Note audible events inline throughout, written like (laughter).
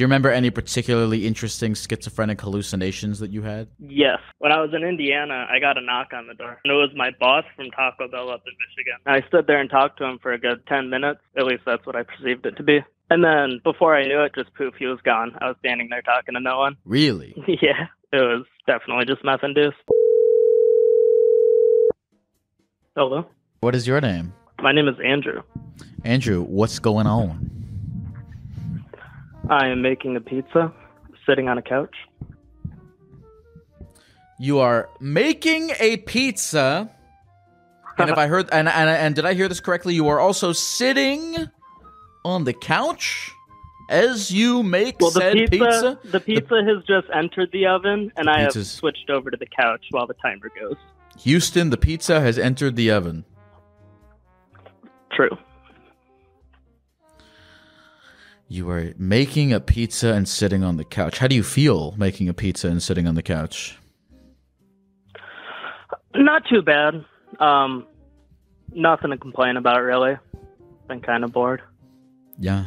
Do you remember any particularly interesting schizophrenic hallucinations that you had? Yes. When I was in Indiana, I got a knock on the door. And it was my boss from Taco Bell up in Michigan. I stood there and talked to him for a good 10 minutes. At least that's what I perceived it to be. And then before I knew it, just poof, he was gone. I was standing there talking to no one. (laughs) Really? yeah, it was definitely just meth induced. Hello? What is your name? My name is Andrew. Andrew, what's going on? I am making a pizza, sitting on a couch. You are making a pizza. And if I heard and, and and did I hear this correctly? You are also sitting on the couch as you make Well, the pizza, pizza. the pizza has just entered the oven, and The I have switched over to the couch while the timer goes. Houston, the pizza has entered the oven. True. You are making a pizza and sitting on the couch. How do you feel making a pizza and sitting on the couch? Not too bad. Um, nothing to complain about, really. Been kind of bored. Yeah.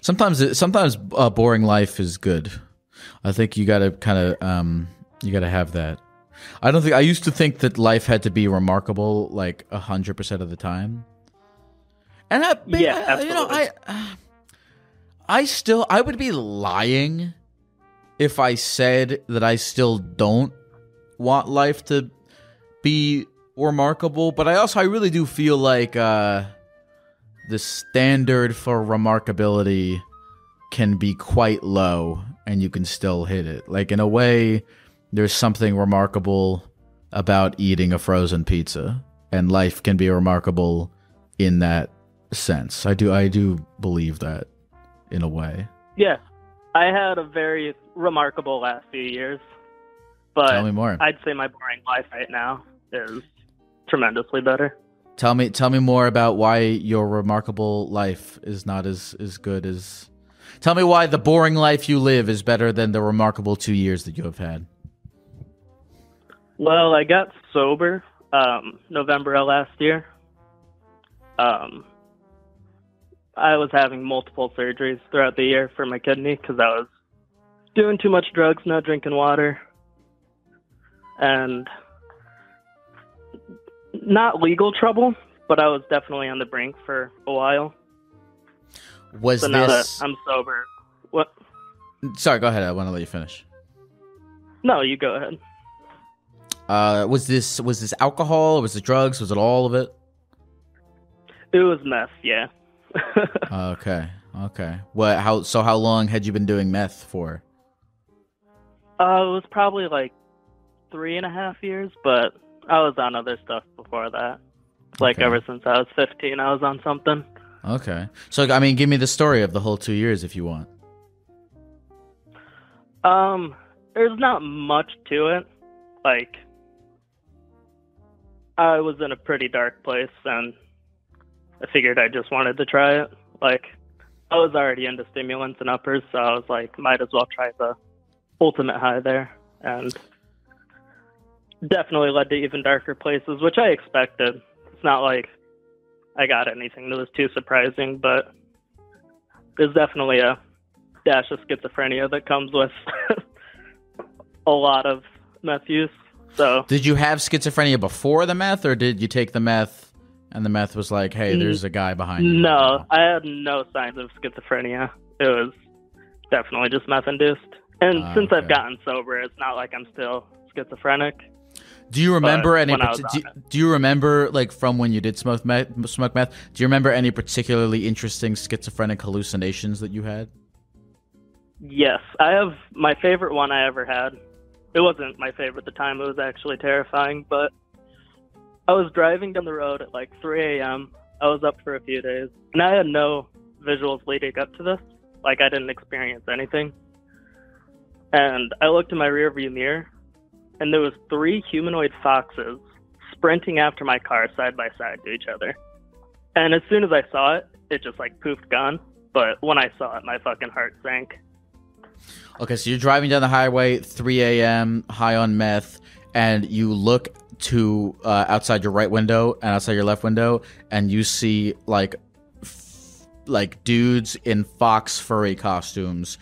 Sometimes it, sometimes uh, boring life is good. I think you got to kind of um you got to have that. I don't think I used to think that life had to be remarkable like a hundred percent of the time. And I, Yeah, I- you know, I I still I would be lying if I said that I still don't want life to be remarkable, but I also I really do feel like uh the standard for remarkability can be quite low and you can still hit it. Like in a way there's something remarkable about eating a frozen pizza and life can be remarkable in that sense. I do I do believe that in a way. Yeah, I had a very remarkable last few years, but Tell me more. I'd say my boring life right now is tremendously better. Tell me tell me more about why your remarkable life is not as as good as Tell me why the boring life you live is better than the remarkable 2 years that you have had. Well, I got sober um, November of last year. Um, I was having multiple surgeries throughout the year for my kidney because I was doing too much drugs, not drinking water, and not legal trouble, but I was definitely on the brink for a while. Was So this I'm sober, what? Sorry, go ahead. I want to let you finish. No, you go ahead. Uh was this was this alcohol? Was it drugs? Was it all of it? It was meth, yeah. Okay. Okay. What how so how long had you been doing meth for? Uh, it was probably like three and a half years, but I was on other stuff before that. Like Okay. ever since I was 15, I was on something. Okay. So I mean, give me the story of the whole 2 years if you want. Um, there's not much to it. Like, I was in a pretty dark place, and I figured I just wanted to try it. Like, I was already into stimulants and uppers, so I was like, might as well try the ultimate high there. And definitely led to even darker places, which I expected. It's not like I got anything that was too surprising, but there's definitely a dash of schizophrenia that comes with (laughs) a lot of meth use. So Did you have schizophrenia before the meth or did you take the meth and the meth was like, "Hey, there's a guy behind you." no, I had no signs of schizophrenia. It was definitely just meth induced. And Ah, since I've gotten sober, it's not like I'm still schizophrenic. Do you remember any? when I was parti- on do, do you remember like from when you did smoke meth? Smoke meth? Do you remember any particularly interesting schizophrenic hallucinations that you had? Yes, I have my favorite one I ever had. It wasn't my favorite at the time. It was actually terrifying, but I was driving down the road at like 3 a.m. I was up for a few days, and I had no visuals leading up to this. Like I didn't experience anything. And I looked in my rearview mirror, and there was three humanoid foxes sprinting after my car side by side to each other. And as soon as I saw it, it just like poofed gone. But when I saw it, my fucking heart sank. Okay, so you're driving down the highway, 3 a.m., high on meth, and you look to uh, outside your right window and outside your left window, and you see like f- like dudes in fox furry costumes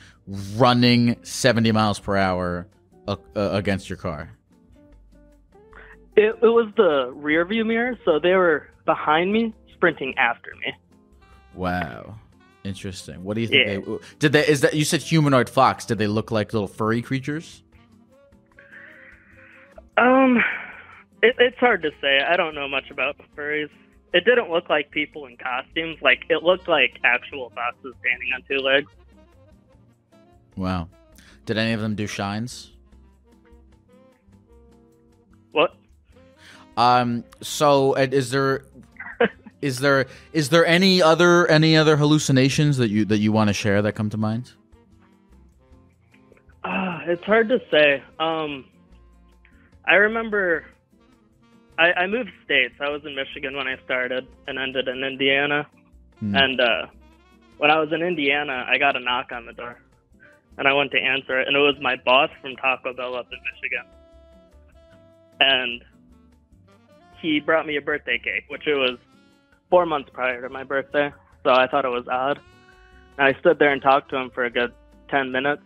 running 70 miles per hour uh, uh, against your car? It, it was the rear view mirror, so they were behind me, sprinting after me. Wow. Interesting. What do you think? Yeah. They, did they? Is that you said humanoid fox? Did they look like little furry creatures? Um, it, it's hard to say. I don't know much about furries. It didn't look like people in costumes. Like it looked like actual foxes standing on two legs. Wow. Did any of them do shines? What? Um. So, is there, (laughs) is there, is there any other any other hallucinations that you that you want to share that come to mind? Uh, it's hard to say. Um, I remember I, I moved states. I was in Michigan when I started and ended in Indiana. Hmm. And uh, when I was in Indiana, I got a knock on the door, and I went to answer it, and it was my boss from Taco Bell up in Michigan, and he brought me a birthday cake, which it was four months prior to my birthday, so I thought it was odd. And I stood there and talked to him for a good ten minutes.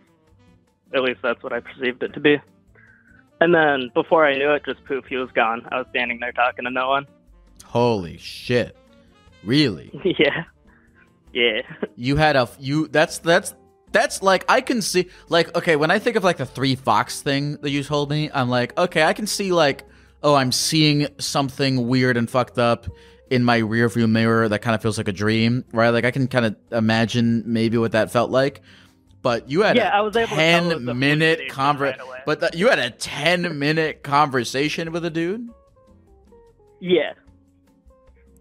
At least that's what I perceived it to be. And then before I knew it, just poof, he was gone. I was standing there talking to no one. Holy shit! Really? (laughs) yeah. Yeah. You had a you. That's that's that's like I can see like okay when I think of like the three fox thing that you told me, I'm like okay I can see like oh I'm seeing something weird and fucked up in my rearview mirror that kind of feels like a dream, right? Like I can kind of imagine maybe what that felt like. But you had Yeah, a I was able to tell it was a ten minute hallucination conver. right but the, you had a ten minute conversation with a dude. Yeah.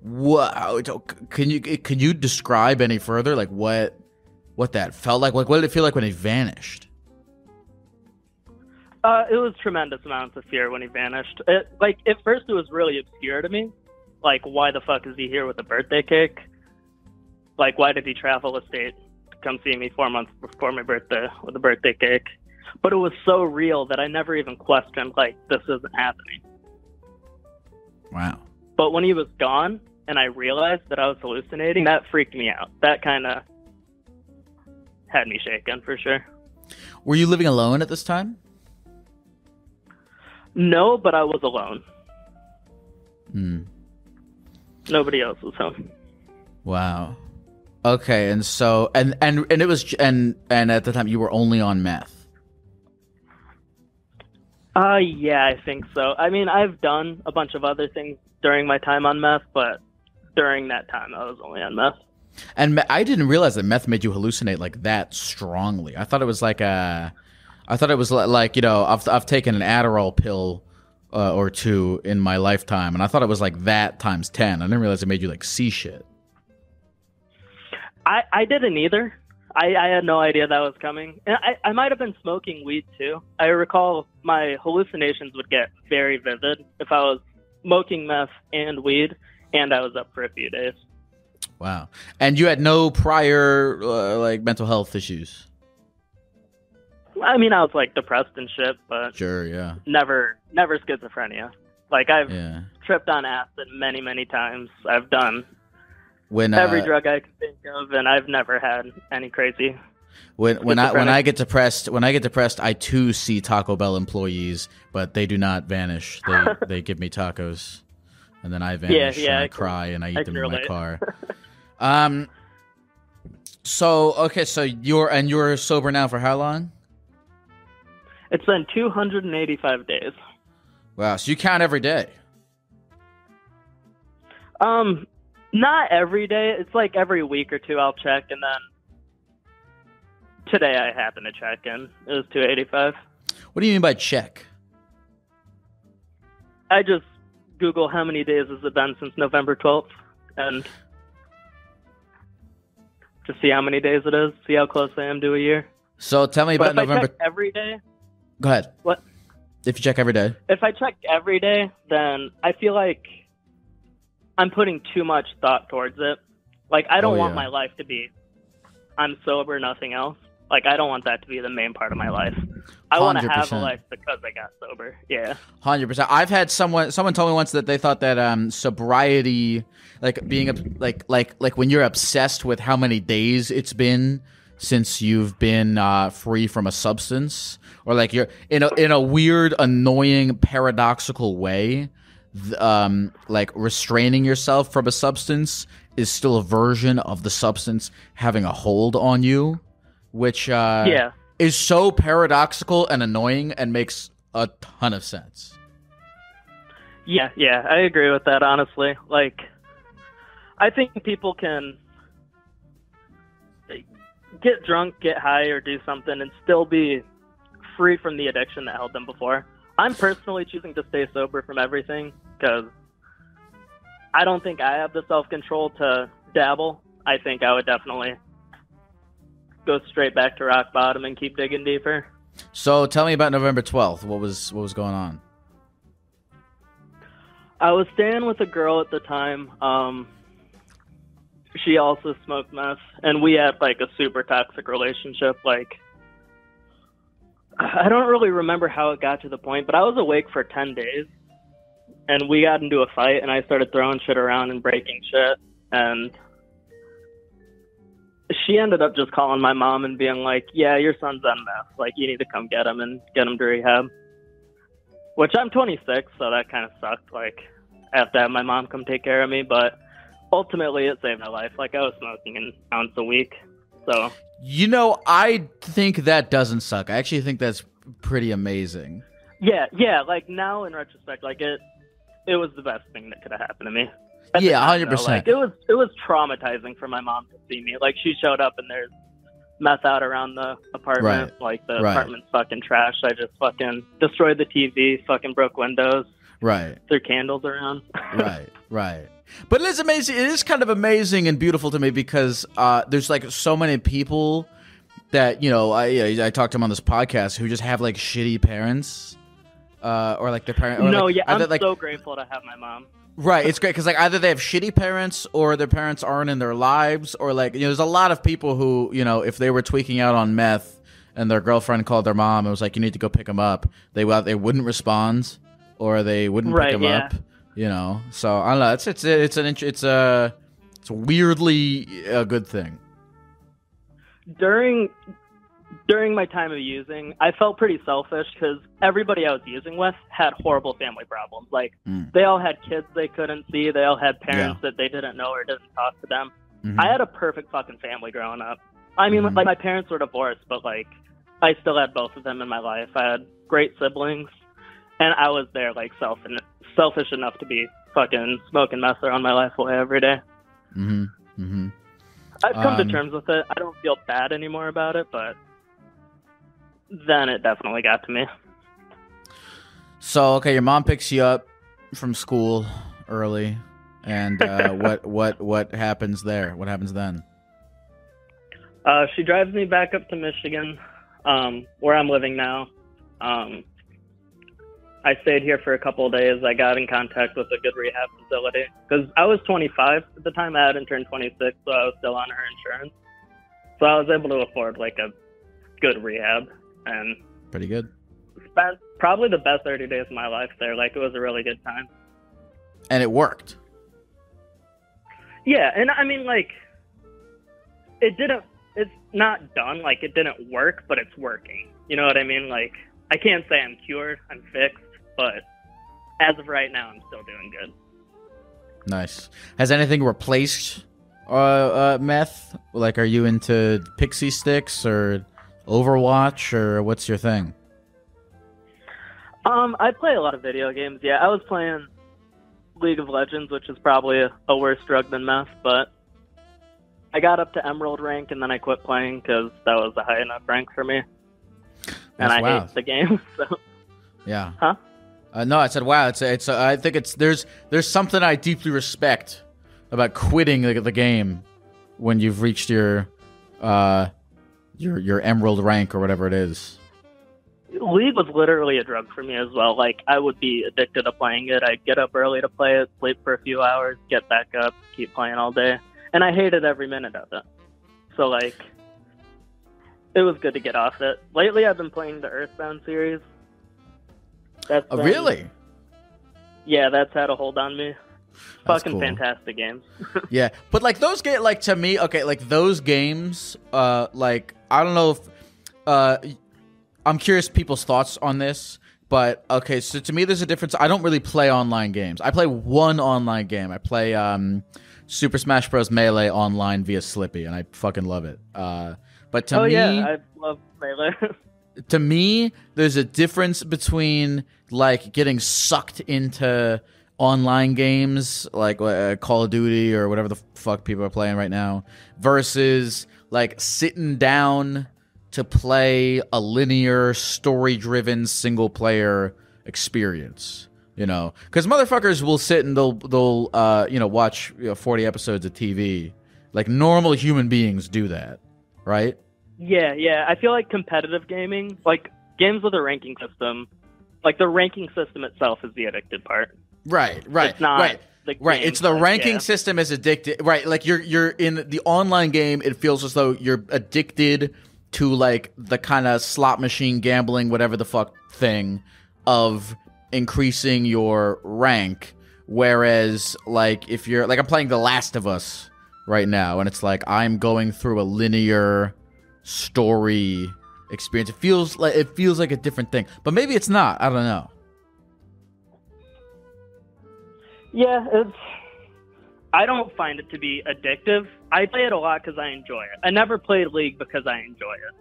Wow. Can you can you describe any further like what what that felt like? Like what did it feel like when he vanished? Uh, it was tremendous amounts of fear when he vanished. It, like at first, it was really obscure to me. Like, why the fuck is he here with a birthday cake? Like, why did he travel a state to come see me four months before my birthday with a birthday cake? But it was so real that I never even questioned like this isn't happening. Wow. But when he was gone and I realized that I was hallucinating, that freaked me out. That kind of had me shaken for sure. Were you living alone at this time? No, but I was alone. Hmm. Nobody else was home. Wow. Okay, and so and and and it was and and at the time you were only on meth. Uh, yeah, I think so. I mean, I've done a bunch of other things during my time on meth, but during that time, I was only on meth. And I didn't realize that meth made you hallucinate like that strongly. I thought it was like a, I thought it was like you know I've I've taken an Adderall pill uh, or two in my lifetime, and I thought it was like that times ten. I didn't realize it made you like see shit. I, I didn't either. I, I had no idea that was coming. And I, I might have been smoking weed too. I recall my hallucinations would get very vivid if I was smoking meth and weed, and I was up for a few days. Wow. And you had no prior uh, like mental health issues. I mean, I was like depressed and shit, but Sure. Yeah. never, never schizophrenia. Like I've Yeah. tripped on acid many, many times. I've done When uh, every drug I can think of, and I've never had any crazy. when when I when. I get depressed when I get depressed I too see Taco Bell employees, but they do not vanish. They (laughs) they give me tacos, and then I vanish yeah, and I, I can- cry and I eat I them in my car. (laughs) um. So okay, so you're and you're sober now for how long? It's been 285 days. Wow, so you count every day. Um, not every day. It's like every week or two I'll check, and then today I happen to check in. It was 285. What do you mean by check? I just Google how many days has it been since November 12th, and to see how many days it is, see how close I am to a year. So tell me But about if November. Every day, Go ahead. What? If you check every day. if I check every day, then I feel like I'm putting too much thought towards it. Like I don't Oh, want yeah. my life to be I'm sober, nothing else. Like I don't want that to be the main part of my life. I want to have a life because I got sober. Yeah. Hundred percent. I've had someone. Someone told me once that they thought that um sobriety, like being like like like when you're obsessed with how many days it's been since you've been uh, free from a substance, or like you're in a in a weird, annoying, paradoxical way. Um, like restraining yourself from a substance is still a version of the substance having a hold on you, which uh, yeah. is so paradoxical and annoying and makes a ton of sense. Yeah, yeah, I agree with that, honestly. Like, I think people can get drunk, get high, or do something and still be free from the addiction that held them before. I'm personally choosing to stay sober from everything because I don't think I have the self control to dabble. I think I would definitely go straight back to rock bottom and keep digging deeper. So tell me about November twelfth. What was what was going on? I was staying with a girl at the time. Um, she also smoked meth, and we had like a super toxic relationship. Like, I don't really remember how it got to the point, but I was awake for 10 days, and we got into a fight, and I started throwing shit around and breaking shit. And she ended up just calling my mom and being like, Yeah, your son's on meth. Like, you need to come get him and get him to rehab. Which I'm 26, so that kind of sucked. Like, I have to have my mom come take care of me, but ultimately it saved my life. Like, I was smoking an ounce a week. So, You know, I think that doesn't suck. I actually think that's pretty amazing. yeah, yeah, like now in retrospect, like it, it was the best thing that could have happened to me. At Yeah, 100%. Like, it was, it was traumatizing for my mom to see me. Like, she showed up and there's meth out around the apartment. Right. Like, the right. apartment's fucking trash. I just fucking destroyed the TV, fucking broke windows, Right, threw candles around. (laughs) right, right. But it is amazing. It is kind of amazing and beautiful to me because uh, there's like so many people that you know. I I talked to them on this podcast who just have like shitty parents, uh, or like their parents. No, like, yeah, I'm either, like so grateful to have my mom. Right, it's great because like either they have shitty parents or their parents aren't in their lives, or like you know, there's a lot of people who you know if they were tweaking out on meth and their girlfriend called their mom and was like, "You need to go pick them up," they well, they wouldn't respond or they wouldn't Right, pick them yeah. up. You know, so I don't know. It's it's it's an it's a it's weirdly a good thing. during during my time of using, I felt pretty selfish because everybody I was using with had horrible family problems. Like Mm. they all had kids they couldn't see, they all had parents that they didn't know or didn't talk to them. Mhm. I had a perfect fucking family growing up. I mean, Mhm. like my parents were divorced, but like I still had both of them in my life. I had great siblings, and I was there like self selfish enough to be fucking smoking meth around my life away every day. Mhm. Mhm. I've come Um, to terms with it. I don't feel bad anymore about it, but then it definitely got to me. So okay, your mom picks you up from school early, and uh, (laughs) what what what happens there? What happens then? Uh, she drives me back up to Michigan, um, where I'm living now. Um, I stayed here for a couple of days. I got in contact with a good rehab facility because I was 25 at the time. I hadn't turned 26, so I was still on her insurance. So I was able to afford like a good rehab and Pretty good. spent probably the best 30 days of my life there. Like it was a really good time. And it worked. Yeah, and I mean, like, it didn't. It's not done. Like, it didn't work, but it's working. You know what I mean? Like, I can't say I'm cured. I'm fixed, but as of right now, I'm still doing good. Nice. Has anything replaced uh, uh, meth? Like, are you into pixie sticks or Overwatch or what's your thing? Um, I play a lot of video games. Yeah, I was playing League of Legends, which is probably a, a worse drug than meth, but I got up to Emerald rank and then I quit playing because that was a high enough rank for me, and That's- I wow. hate the game. (laughs) So Yeah. Huh? Uh, no, I said wow. It's it's. Uh, I think it's there's there's something I deeply respect about quitting the, the game when you've reached your uh your your emerald rank or whatever it is. League was literally a drug for me as well. Like I would be addicted to playing it. I'd get up early to play it, sleep for a few hours, get back up, keep playing all day, and I hated every minute of it. So like, it was good to get off it. Lately, I've been playing the Earthbound series. That's Oh, been- really? Yeah, that's had a hold on me. Fucking cool. fantastic games. (laughs) Yeah, but like those get like to me, okay, like those games, uh, like I don't know if, uh, I'm curious people's thoughts on this, but okay, so to me, there's a difference. I don't really play online games. I play one online game. I play um, Super Smash Bros. Melee online via Slippi, and I fucking love it. Uh, but to oh me, yeah, I love Melee. (laughs) to me, there's a difference between like getting sucked into online games like uh, Call of Duty or whatever the fuck people are playing right now versus like sitting down to play a linear story driven single player experience you know because motherfuckers will sit and they'll they'll uh you know watch you know, 40 episodes of tv like normal human beings do that right yeah, yeah. I feel like competitive gaming, like games with a ranking system, like the ranking system itself is the addicted part. Right, right, It's not right, right. It's the like, ranking yeah. system is addicted. Right, like you're you're in the online game. It feels as though you're addicted to like the kind of slot machine gambling, whatever the fuck thing of increasing your rank. Whereas, like if you're like I'm playing The Last of Us right now, and it's like I'm going through a linear story experience. It feels like it feels like a different thing, but maybe it's not. I don't know. Yeah, it's. I don't find it to be addictive. I play it a lot because I enjoy it. I never played League because I enjoy it.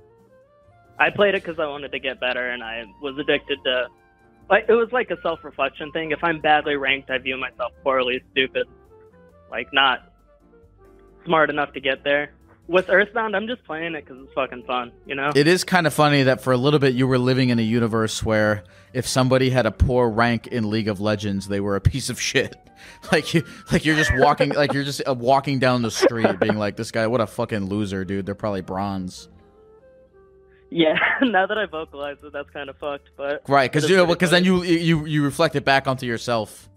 I played it because I wanted to get better, and I was addicted to. Like it was like a self-reflection thing. If I'm badly ranked, I view myself poorly, stupid, like not smart enough to get there. With Earthbound, I'm just playing it because it's fucking fun, you know. It is kind of funny that for a little bit you were living in a universe where if somebody had a poor rank in League of Legends, they were a piece of shit. (laughs) Like you, like you're just walking, like you're just uh, walking down the street, being like, "This guy, what a fucking loser, dude." They're probably bronze, yeah, (laughs) now that I vocalize it, that's kind of fucked. But right? Because you know, because then you you you reflect it back onto yourself.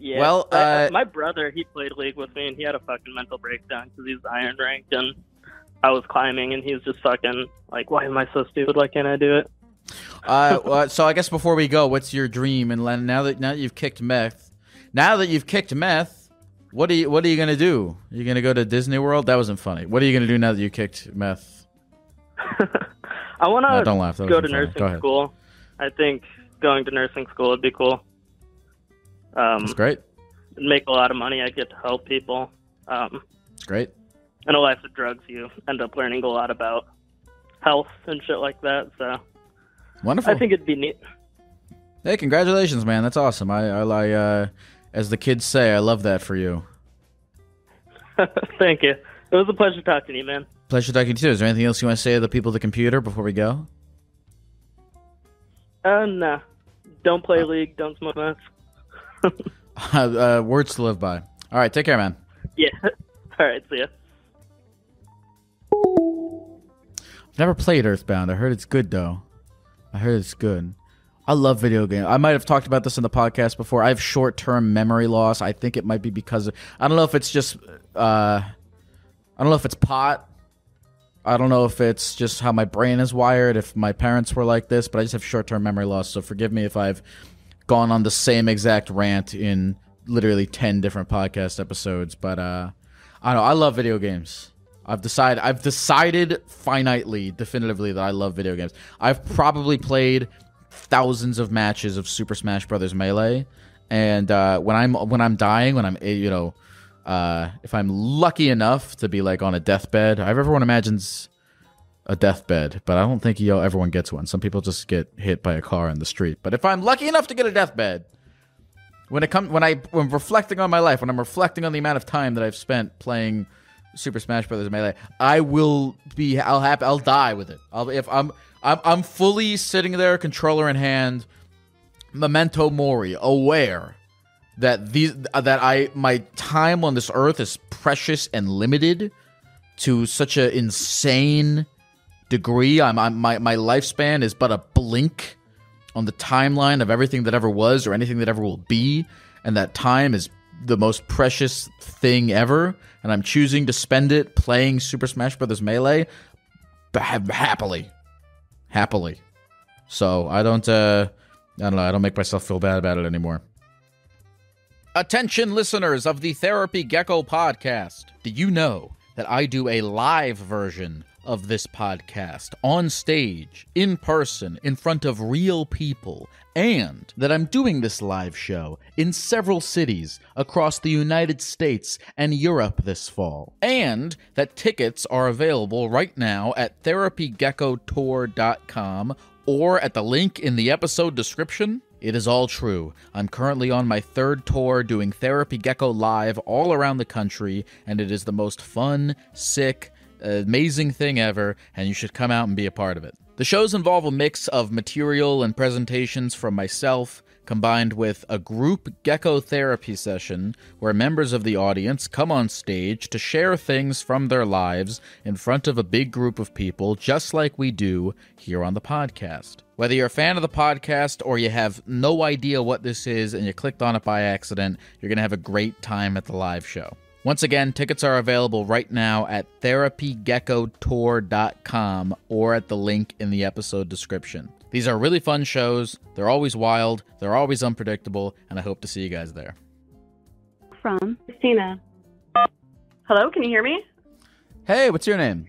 Yeah. Well, I- uh, my brother he played League with me, and he had a fucking mental breakdown because he's iron ranked, and I was climbing, and he was just fucking like, "Why am I so stupid? Why can't I do it?" Uh, well, (laughs) so I guess before we go, what's your dream? And Len, now that now that you've kicked meth, now that you've kicked meth, what are you what are you gonna do? Are you gonna go to Disney World? That wasn't funny. What are you gonna do now that you kicked meth? (laughs) I want No, to don't laugh. That go to funny. nursing Go school. I think going to nursing school would be cool. Um, That's great. make a lot of money. I'd get to help people. Um, It's great. in a life of drugs, you end up learning a lot about health and shit like that. So Wonderful. I think it'd be neat. hey, congratulations, man. That's awesome. I, I, I uh, as the kids say, I love that for you. (laughs) Thank you. It was a pleasure talking to you, man. Pleasure talking to you. Is there anything else you want to say to the people of the computer before we go? Uh, nah. Don't play League. Don't smoke meth. (laughs) uh, words to live by. All right, take care, man. Yeah. (laughs) All right. See ya. I've never played Earthbound. I heard it's good though. I heard it's good. I love video games. I might have talked about this in the podcast before. I have short-term memory loss. I think it might be because of, I don't know if it's just uh I don't know if it's pot. I don't know if it's just how my brain is wired, if my parents were like this, but I just have short-term memory loss. So forgive me if I've gone on the same exact rant in literally 10 different podcast episodes, but uh I don't know. I love video games. I've decided I've decided finitely, definitively that I love video games. I've probably played thousands of matches of Super Smash Brothers Melee, and uh, when I'm when I'm dying, when I'm eh, you know, uh, if I'm lucky enough to be like on a deathbed, I have everyone imagines a deathbed, but I don't think everyone gets one. Some people just get hit by a car in the street. But if I'm lucky enough to get a deathbed, when it comes when I when reflecting on my life, when I'm reflecting on the amount of time that I've spent playing Super Smash Brothers Melee, I will be I'll have I'll die with it. I'll if I'm I'm I'm fully sitting there, controller in hand, memento mori, aware that these that I my time on this earth is precious and limited to such an insane degree. I'm, I'm my my lifespan is but a blink on the timeline of everything that ever was or anything that ever will be, and that time is the most precious thing ever. And I'm choosing to spend it playing Super Smash Bros. Melee ha- happily, happily. So I don't, uh, I don't know. I don't make myself feel bad about it anymore. Attention, listeners of the Therapy Gecko podcast. Do you know that I do a live version of this podcast on stage, in person, in front of real people, and that I'm doing this live show in several cities across the United States and Europe this fall, and that tickets are available right now at therapygeckotour.com or at the link in the episode description? It is all true. I'm currently on my third tour doing Therapy Gecko live all around the country, and it is the most fun, sick, amazing thing ever, and you should come out and be a part of it. The shows involve a mix of material and presentations from myself, combined with a group gecko therapy session where members of the audience come on stage to share things from their lives in front of a big group of people, just like we do here on the podcast. Whether you're a fan of the podcast or you have no idea what this is and you clicked on it by accident, you're going to have a great time at the live show. Once again, tickets are available right now at therapygeckotour.com or at the link in the episode description. These are really fun shows. They're always wild, they're always unpredictable, and I hope to see you guys there. From Christina. Hello, can you hear me? Hey, what's your name?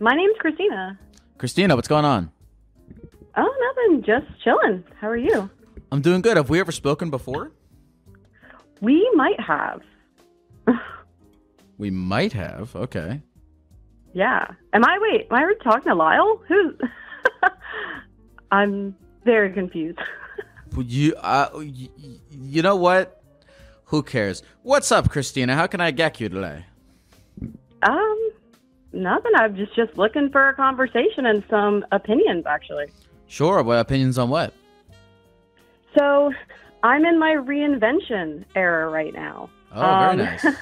My name's Christina. Christina, what's going on? Oh, nothing. Just chilling. How are you? I'm doing good. Have we ever spoken before? We might have. (laughs) We might have. Okay. Yeah. Am I, wait, am I talking to Lyle? Who's. (laughs) I'm very confused. You, uh, y- y- you know what? Who cares? What's up, Christina? How can I get you today? Um, nothing. I'm just, just looking for a conversation and some opinions, actually. Sure. What opinions on what? So, I'm in my reinvention era right now. Oh, very Um, nice. (laughs)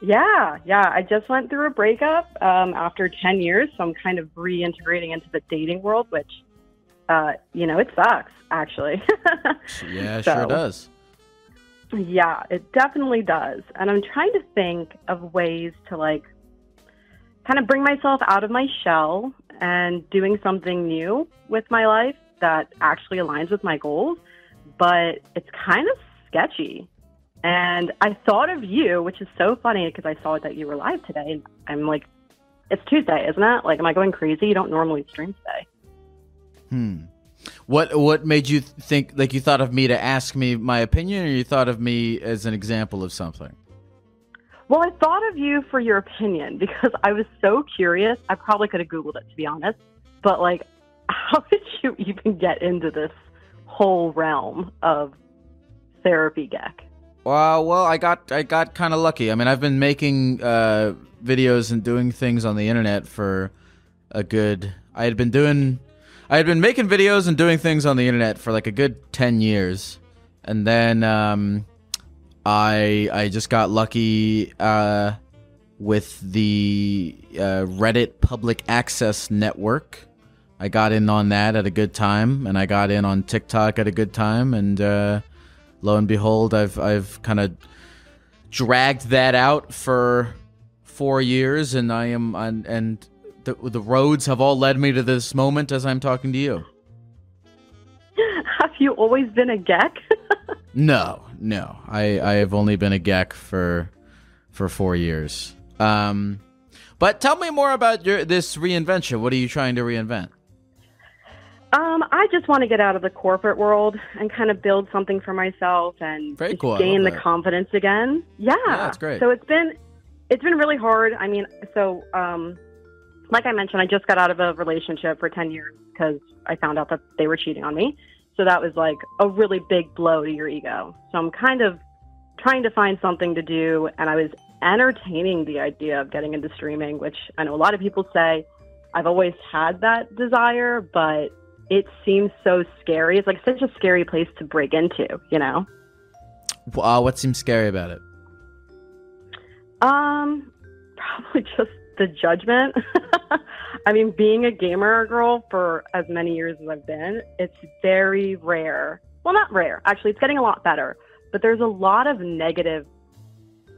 Yeah, yeah. I just went through a breakup um, after 10 years, so I'm kind of reintegrating into the dating world, which, uh, you know, it sucks, actually. (laughs) yeah, So- sure does. yeah, it definitely does. And I'm trying to think of ways to, like, kind of bring myself out of my shell and doing something new with my life that actually aligns with my goals, but it's kind of sketchy. And I thought of you, which is so funny because I saw that you were live today. And I'm like, it's Tuesday, isn't it? Like, am I going crazy? You don't normally stream today. Hmm. What what made you think like you thought of me to ask me my opinion, or you thought of me as an example of something? Well, I thought of you for your opinion because I was so curious. I probably could have Googled it, to be honest. But, like, (laughs) how did you even get into this whole realm of therapy geck? Well, well, I got I got kind of lucky. I mean, I've been making uh, videos and doing things on the internet for a good. I had been doing, I had been making videos and doing things on the internet for like a good ten years, and then um, I I just got lucky uh, with the uh, Reddit Public Access Network. I got in on that at a good time, and I got in on TikTok at a good time, and. Lo and behold, I've I've kind of dragged that out for four years, and I am and, and the the roads have all led me to this moment as I'm talking to you. Have you always been a geck? (laughs) No, no, I I have only been a geck for for four years. Um, but tell me more about your this reinvention. What are you trying to reinvent? Um, I just want to get out of the corporate world and kind of build something for myself and cool. Gain the confidence again. Yeah, that's great. So it's been it's been really hard. I mean, so um, like I mentioned, I just got out of a relationship for ten years because I found out that they were cheating on me. So that was like a really big blow to your ego. So I'm kind of trying to find something to do, and I was entertaining the idea of getting into streaming, which I know a lot of people say I've always had that desire, but it seems so scary. It's like such a scary place to break into, you know? Uh, what seems scary about it? Um, probably just the judgment. (laughs) I mean, being a gamer girl for as many years as I've been, it's very rare. Well, not rare. Actually, it's getting a lot better. But there's a lot of negative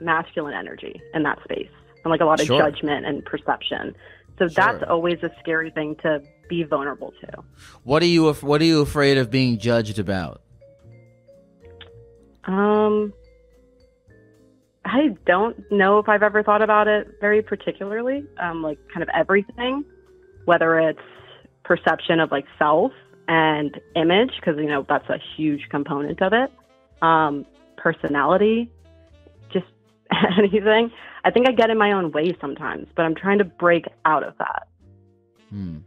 masculine energy in that space, and like a lot of Sure. judgment and perception. So that's always a scary thing to be vulnerable to. What are you What are you afraid of being judged about? Um, I don't know if I've ever thought about it very particularly, um, like kind of everything, whether it's perception of like self and image, because you know that's a huge component of it, um, personality, just (laughs) anything. I think I get in my own way sometimes, but I'm trying to break out of that. Hmm.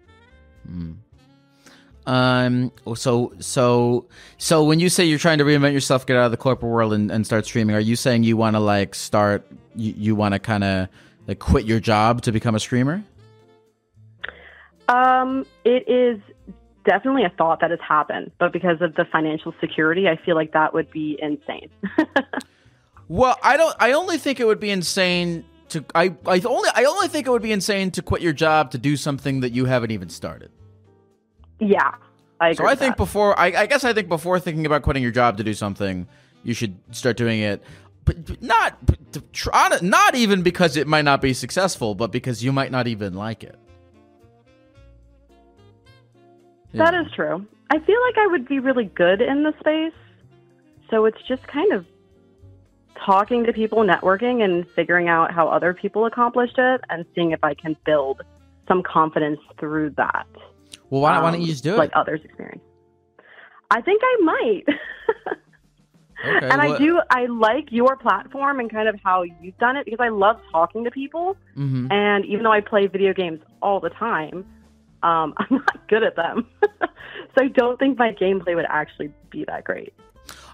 Um. So so so when you say you're trying to reinvent yourself, get out of the corporate world, and, and start streaming, are you saying you want to like start? You, you want to kind of like quit your job to become a streamer? Um, it is definitely a thought that has happened, but because of the financial security, I feel like that would be insane. (laughs) well, I don't. I only think it would be insane to. I I only I only think it would be insane to quit your job to do something that you haven't even started. Yeah, I so I think that. before I, I guess I think before thinking about quitting your job to do something, you should start doing it but not try not even because it might not be successful, but because you might not even like it. Yeah. That is true. I feel like I would be really good in the space. So it's just kind of talking to people, networking, and figuring out how other people accomplished it and seeing if I can build some confidence through that. Well, why, um, why don't you just do it? Like others' experience. I think I might. (laughs) okay, and I do, I like your platform and kind of how you've done it because I love talking to people. Mm-hmm. And even though I play video games all the time, um, (laughs) I'm not good at them. (laughs) so I don't think my gameplay would actually be that great.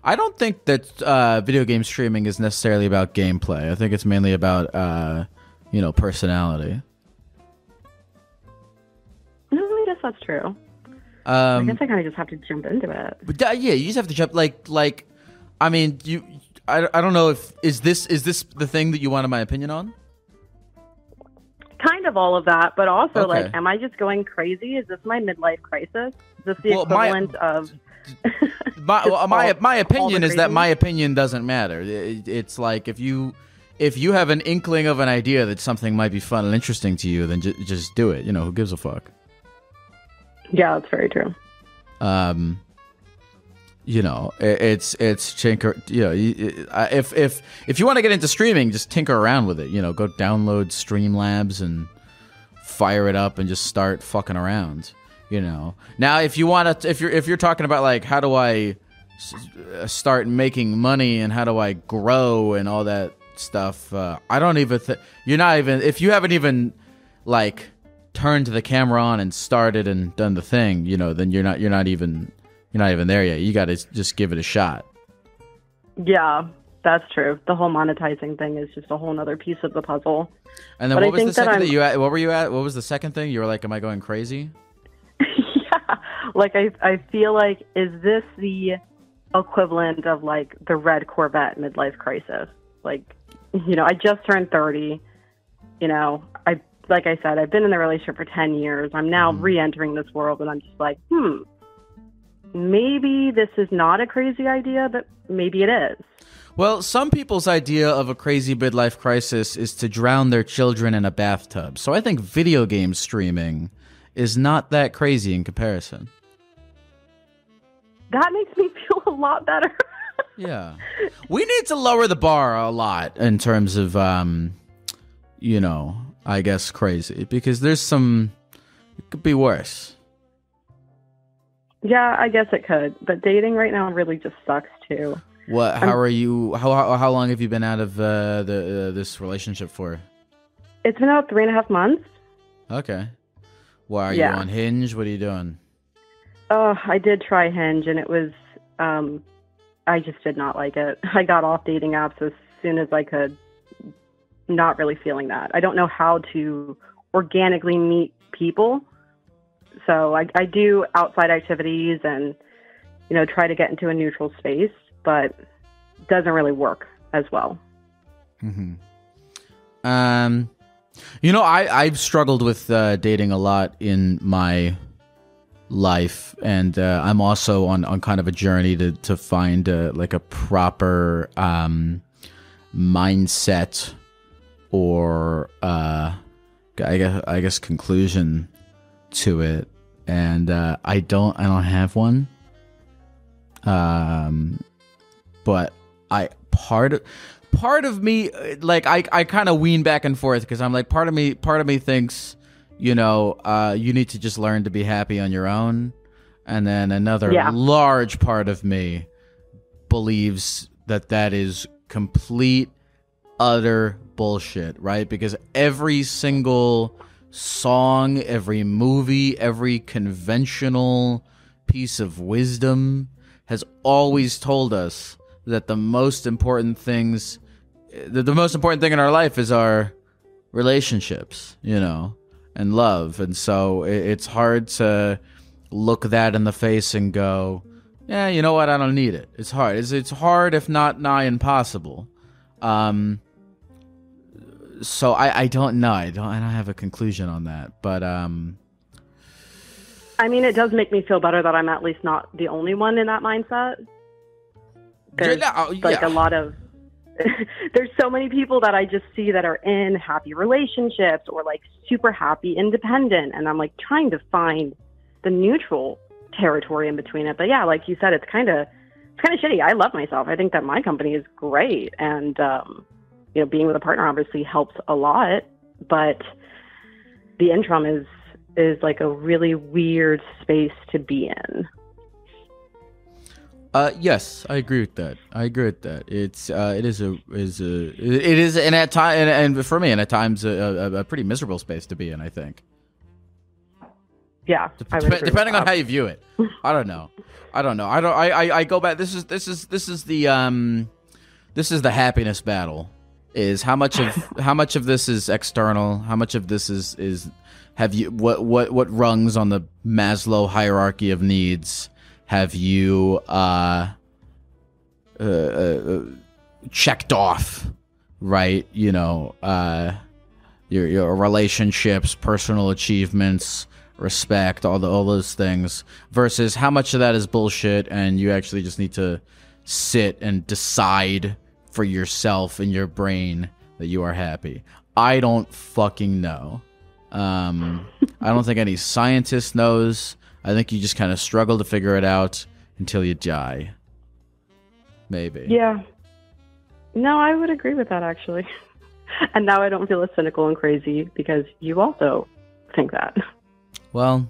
I don't think that uh, video game streaming is necessarily about gameplay. I think it's mainly about, uh, you know, personality. No, I guess that's true. Um, I guess I kind of just have to jump into it. But, uh, yeah, you just have to jump. Like, like, I mean, you. I, I don't know if is this is this the thing that you wanted my opinion on kind of all of that, but also okay. like, am I just going crazy? Is this my midlife crisis? Is this the well, equivalent my, of? (laughs) my well, my, my opinion is that my opinion doesn't matter. It, it's like if you if you have an inkling of an idea that something might be fun and interesting to you, then j- just do it. You know, who gives a fuck? Yeah, that's very true. Um, you know, it's it's tinker. You know, if if if you want to get into streaming, just tinker around with it. You know, go download Streamlabs and fire it up and just start fucking around. You know. Now, if you want to, if you're if you're talking about like how do I uh, start making money and how do I grow and all that stuff, uh, I don't even. Th- you're not even if you haven't even like turned the camera on and started and done the thing. You know, then you're not you're not even you're not even there yet. You got to just give it a shot. Yeah, that's true. The whole monetizing thing is just a whole other piece of the puzzle. And then but what was the second that, that you at? What were you at? What was the second thing? You were like, "Am I going crazy?" Like I I feel like is this the equivalent of like the red Corvette midlife crisis? Like, you know, I just turned thirty. You know, I like I said, I've been in the relationship for ten years. I'm now mm. re-entering this world, and I'm just like, hmm maybe this is not a crazy idea, but maybe it is. Well, some people's idea of a crazy midlife crisis is to drown their children in a bathtub. So I think video game streaming is not that crazy in comparison. That makes me (laughs) feel a lot better. yeah. We need to lower the bar a lot in terms of um you know, I guess crazy because there's some it could be worse. Yeah, I guess it could, but dating right now really just sucks too. What? How I'm, are you? How, how how long have you been out of uh, the uh, this relationship for? It's been about three and a half months. Okay. Why are yeah. you on Hinge? What are you doing? Oh, I did try Hinge, and it was. Um, I just did not like it. (laughs) I got off dating apps as soon as I could. Not really feeling that. I don't know how to organically meet people so I, I do outside activities and, you know, try to get into a neutral space, but doesn't really work as well. Hmm. Um, you know, I I've struggled with uh, dating a lot in my life, and uh, I'm also on on kind of a journey to to find a, like a proper um mindset or uh I guess I guess conclusion to it, and uh, I don't I don't have one. Um, but I part of part of me like I I kind of wean back and forth because I'm like part of me part of me thinks you know uh, you need to just learn to be happy on your own, and then another Yeah. large part of me believes that that is complete utter bullshit, right? Because every single song, every movie, every conventional piece of wisdom has always told us that the most important things the, the most important thing in our life is our relationships, you know, and love. And so it, it's hard to look that in the face and go, yeah, you know what? I don't need it. It's hard. It's it's hard, if not nigh impossible. Um. So I I don't know. I don't I don't have a conclusion on that. But um. I mean, it does make me feel better that I'm at least not the only one in that mindset. There's Yeah, oh, like a lot of (laughs) there's so many people that I just see that are in happy relationships or like super happy independent and I'm like trying to find the neutral territory in between it. But yeah, like you said, it's kind of it's kind of shitty. I love myself. I think that my company is great and um you know, being with a partner obviously helps a lot, but the interim is is like a really weird space to be in. Uh, yes, I agree with that. I agree with that. It's uh, it is a is a it is and at time and, and for me and at times a, a, a pretty miserable space to be in. I think. Yeah, Dep- depending on that. how you view it. I don't know. I don't know. I don't. I, I I go back. This is this is this is the um, this is the happiness battle. Is how much of (laughs) how much of this is external? How much of this is is have you what what what rungs on the Maslow hierarchy of needs have you uh, uh, uh checked off? Right. You know. Uh, your your relationships, personal achievements, respect, all the all those things versus how much of that is bullshit and you actually just need to sit and decide for yourself in your brain that you are happy. I don't fucking know. Um I don't think any scientist knows. I think you just kind of struggle to figure it out until you die. Maybe. Yeah. No, I would agree with that actually. (laughs) And now I don't feel as cynical and crazy because you also think that. Well,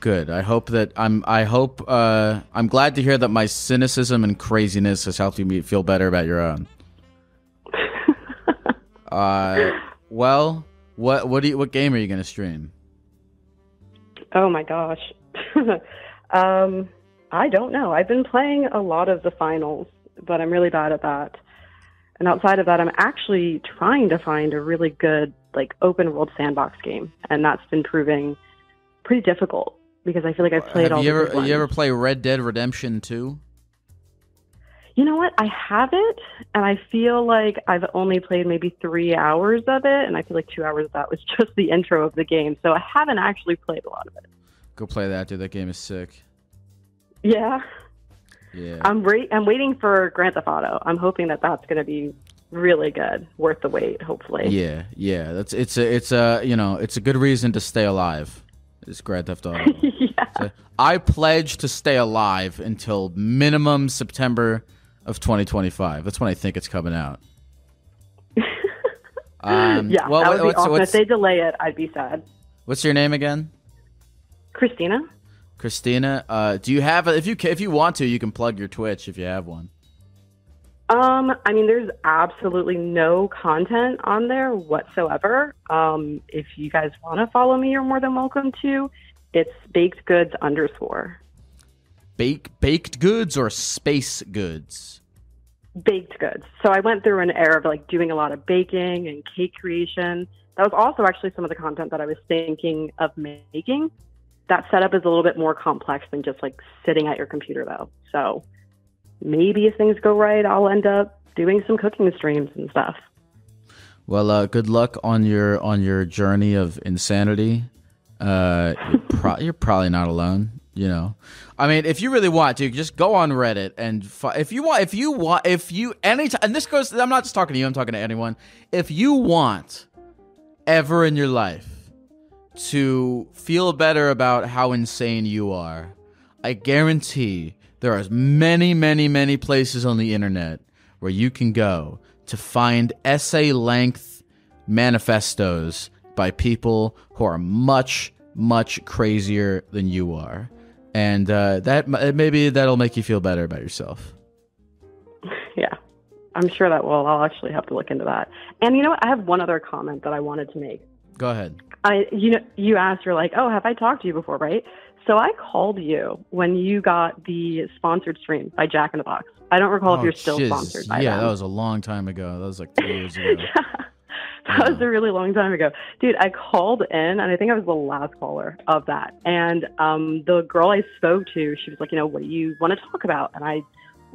good. I hope that I'm. I hope. Uh, I'm glad to hear that my cynicism and craziness has helped you feel better about your own. (laughs) Uh, well, what what do you, what game are you gonna stream? Oh my gosh. (laughs) um, I don't know. I've been playing a lot of the finals, but I'm really bad at that. And outside of that, I'm actually trying to find a really good like open world sandbox game, and that's been proving pretty difficult because I feel like I've played all Have you the ever you ever play Red Dead Redemption Two? You know what? I have it, and I feel like I've only played maybe three hours of it, and I feel like two hours of that was (laughs) just the intro of the game. So I haven't actually played a lot of it. Go play that, dude. That game is sick. Yeah, Yeah. I'm wait. I'm waiting for Grand Theft Auto. I'm hoping that that's going to be really good, worth the wait. Hopefully. yeah, yeah. That's it's a it's a you know it's a good reason to stay alive. It's Grand Theft Auto. (laughs) yeah. So I pledge to stay alive until minimum September of 2025. That's when I think it's coming out. (laughs) Um, yeah, well, that would be what's, awesome. what's, if they delay it, I'd be sad. what's your name again? Christina. Christina. Uh, do you have a, if you if you want to, you can plug your Twitch if you have one. Um, I mean, there's absolutely no content on there whatsoever. Um, if you guys want to follow me, you're more than welcome to. It's baked goods underscore. Bake baked goods or space goods? baked goods. So I went through an era of like doing a lot of baking and cake creation. That was also actually some of the content that I was thinking of making. That setup is a little bit more complex than just like sitting at your computer though. So maybe if things go right, I'll end up doing some cooking streams and stuff. Well, uh, good luck on your on your journey of insanity. Uh, you're, pro- you're probably not alone. You know, I mean, if you really want to, just go on Reddit and fi- if you want, if you want, if you anytime, and this goes, I'm not just talking to you, I'm talking to anyone. If you want ever in your life to feel better about how insane you are, I guarantee there are many, many, many places on the internet where you can go to find essay length manifestos by people who are much, much crazier than you are. And uh, that maybe that'll make you feel better about yourself. Yeah, I'm sure that will. I'll actually have to look into that. And you know what? I have one other comment that I wanted to make. Go ahead. I, you know, you asked, you're like, oh, have I talked to you before, right? So I called you when you got the sponsored stream by Jack in the Box. I don't recall Oh, if you're still shiz. sponsored by Yeah, them. that was a long time ago. That was like three years ago. (laughs) (laughs) that was a really long time ago. Dude, I called in and I think I was the last caller of that. And um, the girl I spoke to, she was like, you know, what do you want to talk about? And I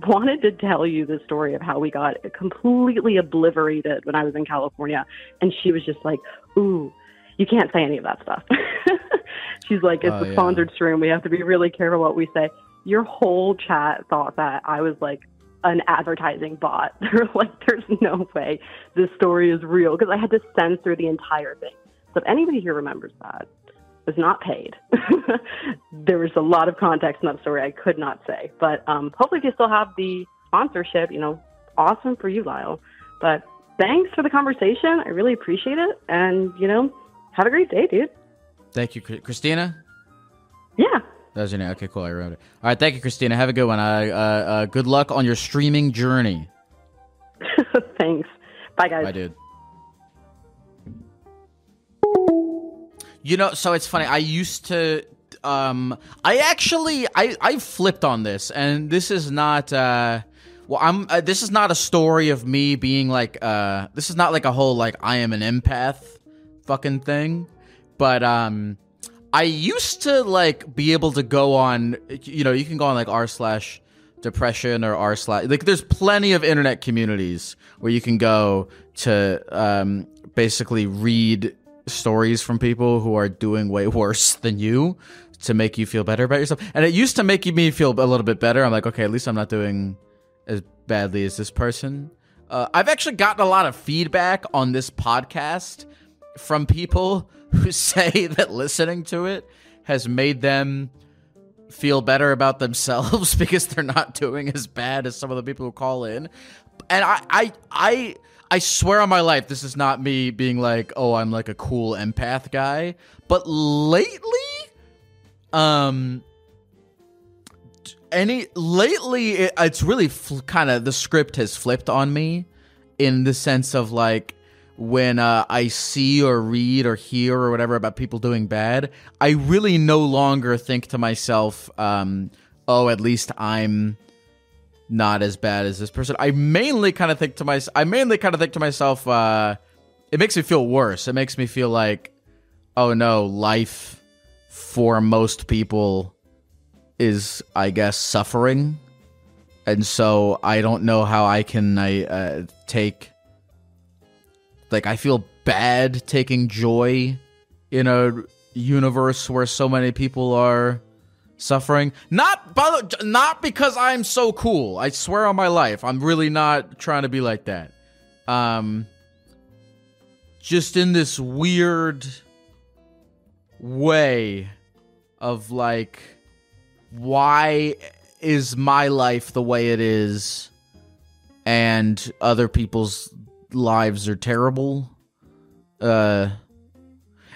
wanted to tell you the story of how we got completely obliterated when I was in California. And she was just like, ooh, you can't say any of that stuff. (laughs) She's like, it's Oh, a yeah. sponsored stream. We have to be really careful what we say. Your whole chat thought that I was like an advertising bot. (laughs) They're like, there's no way this story is real because I had to censor the entire thing. So if anybody here remembers that, it was not paid. (laughs) there was a lot of context in that story I could not say. But um, hopefully, if you still have the sponsorship, you know, awesome for you, Lyle. But thanks for the conversation. I really appreciate it. And, you know, have a great day, dude. Thank you, Christina. Yeah. That was your name. Okay, cool. I wrote it. All right, thank you, Christina. Have a good one. Uh, uh, uh, good luck on your streaming journey. (laughs) thanks. Bye, guys. Bye, dude. You know, so it's funny. I used to. Um, I actually, I, I flipped on this, and this is not. Uh, well, I'm. Uh, this is not a story of me being like. Uh, this is not like a whole like I am an empath, fucking thing. But um, I used to like be able to go on. You know, you can go on like r slash depression or r slash like. There's plenty of internet communities where you can go to um basically read stories from people who are doing way (laughs) worse than you to make you feel better about yourself. And it used to make me feel a little bit better. I'm like, okay, at least I'm not doing as badly as this person. Uh, I've actually gotten a lot of feedback on this podcast from people who (laughs) say that listening to it has made them feel better about themselves (laughs) because they're not doing as bad as some of the people who call in. And I I I I swear on my life this is not me being like, "Oh, I'm like a cool empath guy." But lately um any lately it, it's really fl- kind of the script has flipped on me in the sense of like when uh, I see or read or hear or whatever about people doing bad, I really no longer think to myself, um, "Oh, at least I'm not as bad as this person." I mainly kind of think to myself, I mainly kind of think to myself, uh, it makes me feel worse. It makes me feel like, "Oh no, life for most people is, I guess, suffering." And so I don't know how I can I uh, take like I feel bad taking joy in a universe where so many people are suffering. Not by the, not because I'm so cool. I swear on my life, I'm really not trying to be like that. Um just in this weird way of like why is my life the way it is and other people's lives are terrible. Uh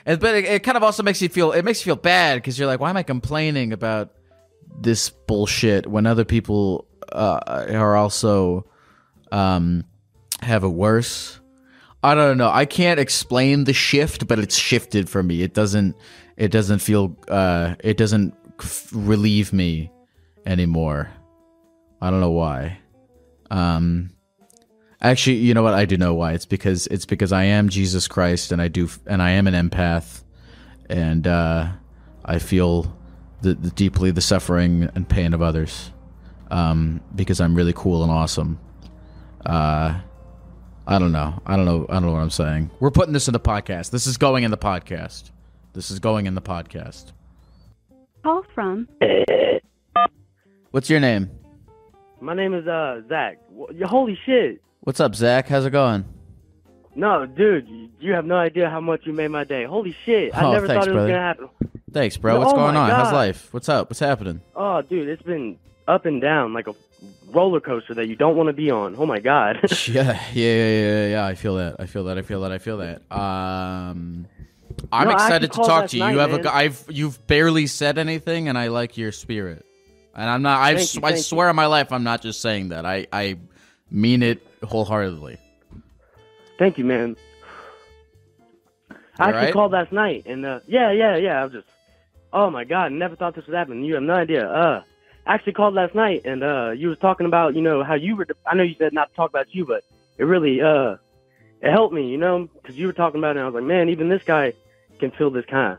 and but it, it kind of also makes you feel it makes you feel bad because you're like why am i complaining about this bullshit when other people uh, are also um have it worse? I don't know. I can't explain the shift but it's shifted for me. It doesn't it doesn't feel uh it doesn't relieve me anymore. I don't know why. Um Actually, you know what? I do know why. It's because it's because I am Jesus Christ, and I do, and I am an empath, and uh, I feel the, the deeply the suffering and pain of others, um, because I'm really cool and awesome. Uh, I don't know. I don't know. I don't know what I'm saying. We're putting this in the podcast. This is going in the podcast. This is going in the podcast. Call from (laughs) What's your name? My name is uh Zach. Holy shit! What's up, Zach? How's it going? No, dude, you- you have no idea how much you made my day. Holy shit! I Oh, never thanks, thought it was gonna happen. Thanks, bro. No, What's oh going on? How's life? What's up? What's happening? Oh, dude, it's been up and down like a roller coaster that you don't want to be on. Oh my god. (laughs) (laughs) yeah, yeah, yeah, yeah, yeah. I feel that. I feel that. I feel that. I feel that. Um, I'm No, excited to talk to you. night, you have a. man. g- I've. You've barely said anything, and I like your spirit. And I'm not. I. You, I swear on my life, I'm not just saying that. I. I mean it wholeheartedly. Thank you, man. I actually alright? called last night, and uh, yeah, yeah, yeah. I was just, oh my god, never thought this would happen. You have no idea. Uh, I actually called last night, and uh, you was talking about, you know, how you were. I know you said not to talk about you, but it really, uh, it helped me, you know, because you were talking about it. and I was like, man, even this guy can feel this kind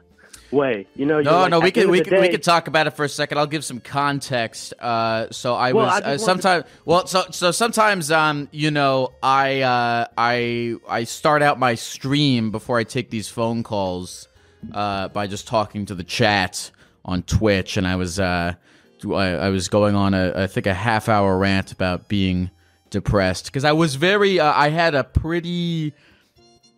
way, you know. No, like, no, we can we can we day- can talk about it for a second. I'll give some context. Uh, so I Well, was I uh, wanted to- sometimes well, so so sometimes um, you know, I uh, I I start out my stream before I take these phone calls, uh, by just talking to the chat on Twitch, and I was uh, I, I was going on a I think a half hour rant about being depressed because I was very uh, I had a pretty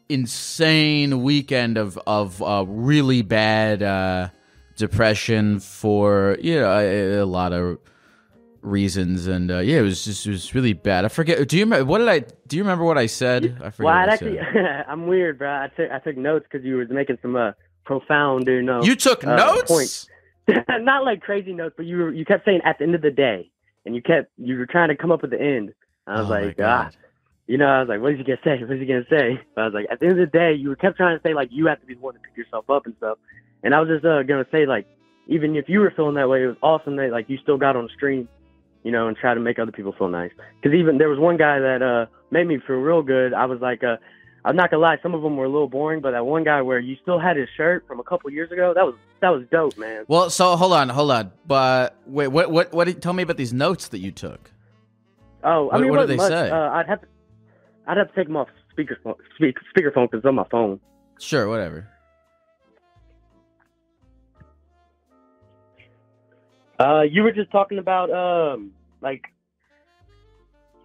insane weekend of of uh, really bad uh, depression for you know a, a lot of reasons and uh, yeah it was just it was really bad. I forget. Do you remember what did I do? You remember what I said? I forget. Well, I actually. (laughs) I'm weird, bro. I took I took notes because you were making some uh, profound, you know. You took uh, notes. points. (laughs) not like crazy notes, but you were, you kept saying at the end of the day, and you kept you were trying to come up with the end. I was Oh like, ah, God. You know, I was like, what is he gonna say? What is he gonna say? But I was like, at the end of the day, you kept trying to say like you have to be the one to pick yourself up and stuff. And I was just uh, gonna say like, even if you were feeling that way, it was awesome that like you still got on stream, you know, and try to make other people feel nice. Because even there was one guy that uh made me feel real good. I was like, uh, I'm not gonna lie, some of them were a little boring, but that one guy where you still had his shirt from a couple years ago, that was that was dope, man. Well, so hold on, hold on. But wait, what what what? Did, tell me about these notes that you took. Oh, I What- mean, what did they much. say? Uh, I'd have to, I'd have to take them off speakerphone, speak, speakerphone because it's on my phone. Sure, whatever. Uh, you were just talking about um, like,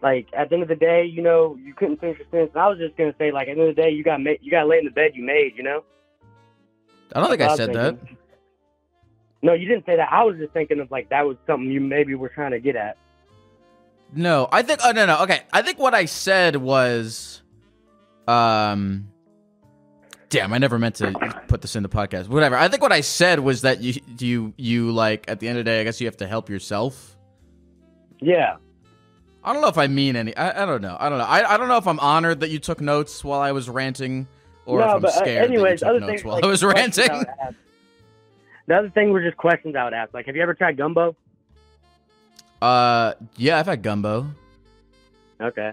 like at the end of the day, you know, you couldn't finish your sentence. I was just gonna say, like, at the end of the day, you got ma- you got laid in the bed you made, you know. I don't think That's I said was that. No, you didn't say that. I was just thinking of like that was something you maybe were trying to get at. No, I think. Oh no, no. Okay, I think what I said was, um, damn, I never meant to put this in the podcast. Whatever. I think what I said was that you, you, you like at the end of the day, I guess you have to help yourself. Yeah. I don't know if I mean any. I, I don't know. I don't know. I, I don't know if I'm honored that you took notes while I was ranting, or no, if I'm but uh, scared anyways, that you other took notes things while like I was ranting. I. The other thing were just questions I would ask. Like, have you ever tried gumbo? Uh, yeah, I've had gumbo. Okay.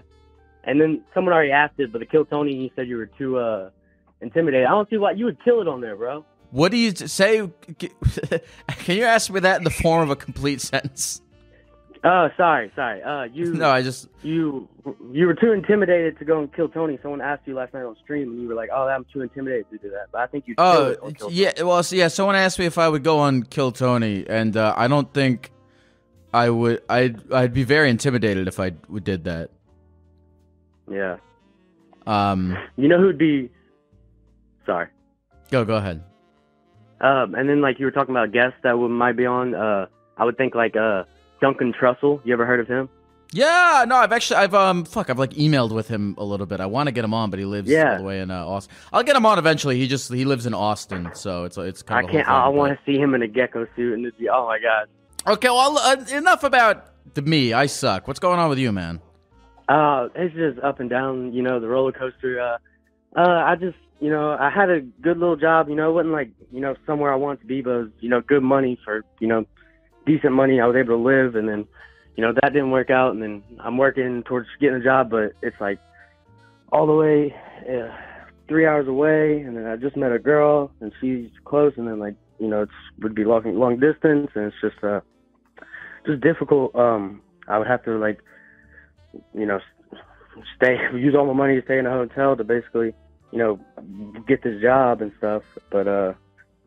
And then someone already asked it, but the kill Tony, you said you were too uh intimidated. I don't see why you would kill it on there, bro. What do you say? (laughs) Can you ask me that in the form of a complete sentence? Oh, sorry, sorry. Uh, you (laughs) No, I just. you you were too intimidated to go and kill Tony. Someone asked you last night on stream, and you were like, "Oh, I'm too intimidated to do that." But I think you. Oh, kill it or kill yeah. Well, so yeah. Someone asked me if I would go on Kill Tony, and uh, I don't think I would. I'd I'd be very intimidated if I did that. Yeah. Um, You know who'd be? Sorry. go go ahead. Um, and then like you were talking about guests that would might be on. Uh, I would think like uh Duncan Trussell. You ever heard of him? Yeah, no, I've actually, I've um, fuck, I've like emailed with him a little bit. I want to get him on, but he lives Yeah. all the way in uh, Austin. I'll get him on eventually. He just he lives in Austin, so it's it's kind of. I can't. I, I want to see him in a gecko suit, and it'd be oh my god. Okay, well, uh, enough about the me. I suck. What's going on with you, man? Uh, it's just up and down, you know, the roller coaster. Uh, uh, I just, you know, I had a good little job, you know, it wasn't like, you know, somewhere I wanted to be, but it was, you know, good money for, you know, decent money. I was able to live, and then, you know, that didn't work out, and then I'm working towards getting a job, but it's like all the way uh, three hours away, and then I just met a girl, and she's close, and then like, you know, it's would be long long distance, and it's just uh, just difficult. Um, I would have to like you know, stay (laughs) use all my money to stay in a hotel to basically, you know, get this job and stuff. But uh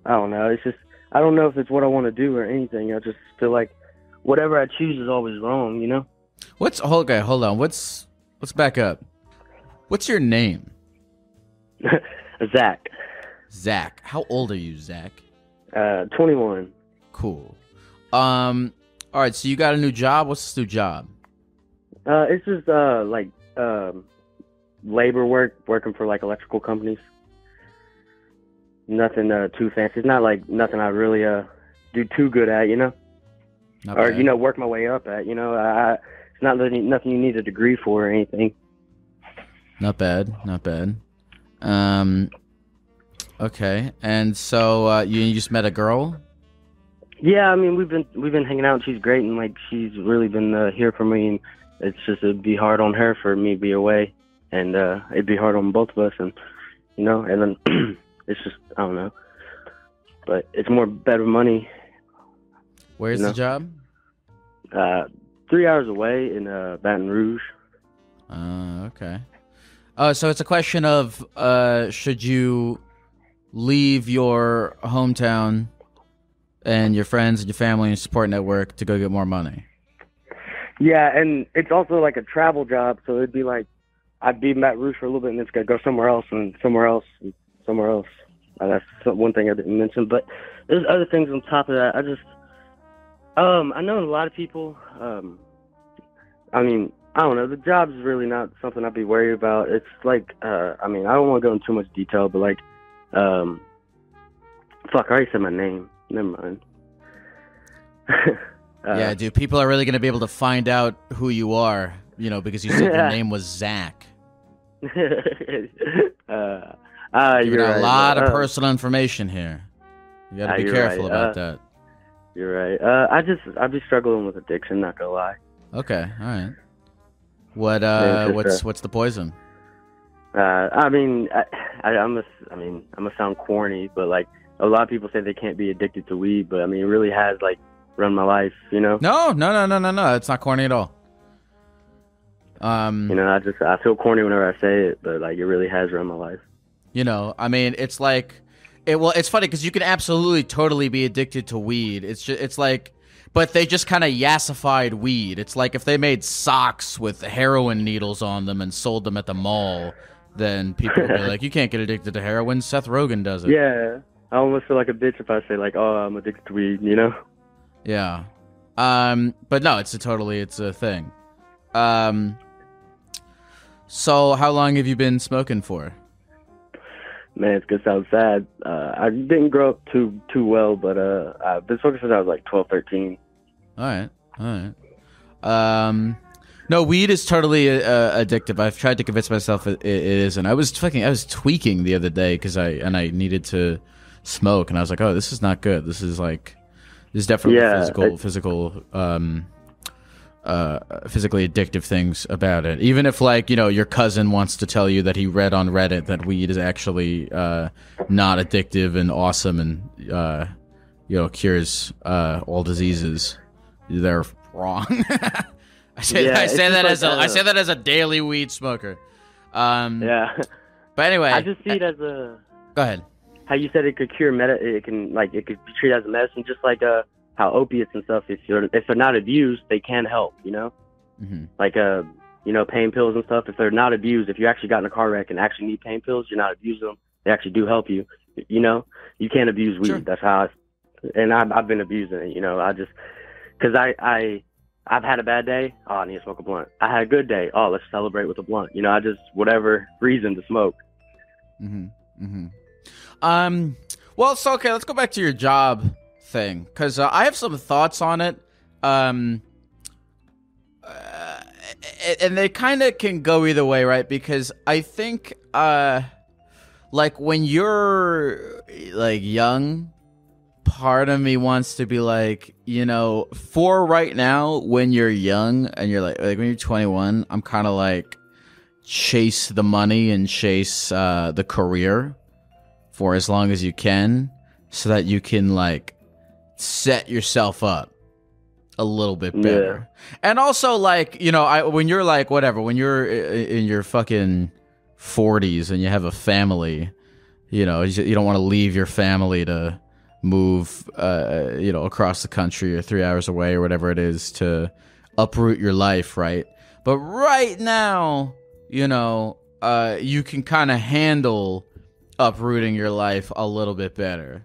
I don't know. It's just I don't know if it's what I want to do or anything. I just feel like whatever I choose is always wrong, you know? What's hold okay, hold on. What's let's back up. What's your name? (laughs) Zach, Zach. How old are you, Zach? Uh 21. Cool. Um. All right. So you got a new job. What's this new job? Uh, it's just uh like um labor work, working for like electrical companies. Nothing uh, too fancy. It's not like nothing I really uh do too good at, you know, Not or bad. you know work my way up at. You know, I, it's not nothing nothing you need a degree for or anything. Not bad, not bad. Um, okay, and so uh, you, you just met a girl. Yeah, I mean we've been we've been hanging out. and She's great, and like she's really been uh, here for me. And it's just it'd be hard on her for me to be away, and uh it'd be hard on both of us. And you know, and then (clears throat) it's just I don't know, but it's more better money. Where's No. the job? Uh, three hours away in uh Baton Rouge. Uh, okay. Oh, so it's a question of uh, should you leave your hometown and your friends and your family and support network to go get more money? Yeah, and it's also like a travel job, so it'd be like I'd be Baton Rouge for a little bit, and it's gonna go somewhere else, and somewhere else, and somewhere else. Uh, that's one thing I didn't mention, but there's other things on top of that. I just, um, I know a lot of people. Um, I mean, I don't know. The job's really not something I'd be worried about. It's like, uh, I mean, I don't want to go into too much detail, but like, um, fuck, I already said my name. Never mind. (laughs) Uh, yeah, dude. People are really going to be able to find out who you are, you know, because you said your (laughs) name was Zach. (laughs) uh, uh, you're right. a lot of Uh, personal information here. You got to Ah, be careful right. about Uh, that. You're right. Uh, I just I'd be struggling with addiction. Not gonna lie. Okay, all right. What uh, what's uh, what's the poison? Uh, I mean, I, I, I'm a, I mean, I'm gonna sound corny, but like a lot of people say they can't be addicted to weed, but I mean, it really has like run my life. You know. No, no, no, no, no, no. It's not corny at all. Um, You know, I just I feel corny whenever I say it, but like it really has run my life. You know, I mean, it's like, it. Well, it's funny because you can absolutely, totally be addicted to weed. It's just, it's like, but they just kind of yassified weed. It's like if they made socks with heroin needles on them and sold them at the mall, then people would be (laughs) like, you can't get addicted to heroin. Seth Rogen does it. Yeah. I almost feel like a bitch if I say like, oh, I'm addicted to weed. You know. Yeah. Um, but no, it's a totally, it's a thing. Um. So, how long have you been smoking for? Man, it's gonna sound sad. Uh, I didn't grow up too too well, but uh, I've been smoking since I was like 12, 13. All right, all right. Um, no, weed is totally uh, addictive. I've tried to convince myself it, it isn't. I was fucking, I was tweaking the other day because I and I needed to smoke, and I was like, oh, this is not good. This is like, this is definitely Yeah, physical, it- physical, um, uh, physically addictive things about it. Even if like you know your cousin wants to tell you that he read on Reddit that weed is actually uh, not addictive and awesome and uh, you know cures uh, all diseases, they're wrong. (laughs) (laughs) I say Yeah, I say that like, as a I uh, say that as a daily weed smoker. Um, Yeah. (laughs) But anyway, I just see it as a go ahead. how you said it could cure meta. It can like it could be treated as a medicine, just like uh how opiates and stuff. If you're if they're not abused, they can help. You know, hmm like uh you know pain pills and stuff. If they're not abused, if you actually got in a car wreck and actually need pain pills, you're not abusing them. They actually do help you. You know, you can't abuse weed. Sure. That's how. I, and I've I've been abusing it. You know, I just because I I. I've had a bad day. Oh, I need to smoke a blunt. I had a good day. Oh, let's celebrate with a blunt. You know, I just whatever reason to smoke. hmm hmm Um. Well, so okay. Let's go back to your job thing because uh, I have some thoughts on it. Um. uh, and they kind of can go either way, right? Because I think, uh, like when you're like young, part of me wants to be like, you know, for right now, when you're young and you're like, like when you're 21, I'm kind of like chase the money and chase uh, the career for as long as you can, so that you can like set yourself up a little bit better. And also, like you know, I when you're like whatever, when you're in your fucking 40s and you have a family, you know, you don't want to leave your family to move, uh, you know, across the country or three hours away or whatever it is to uproot your life, right? But right now, you know, uh, you can kind of handle uprooting your life a little bit better.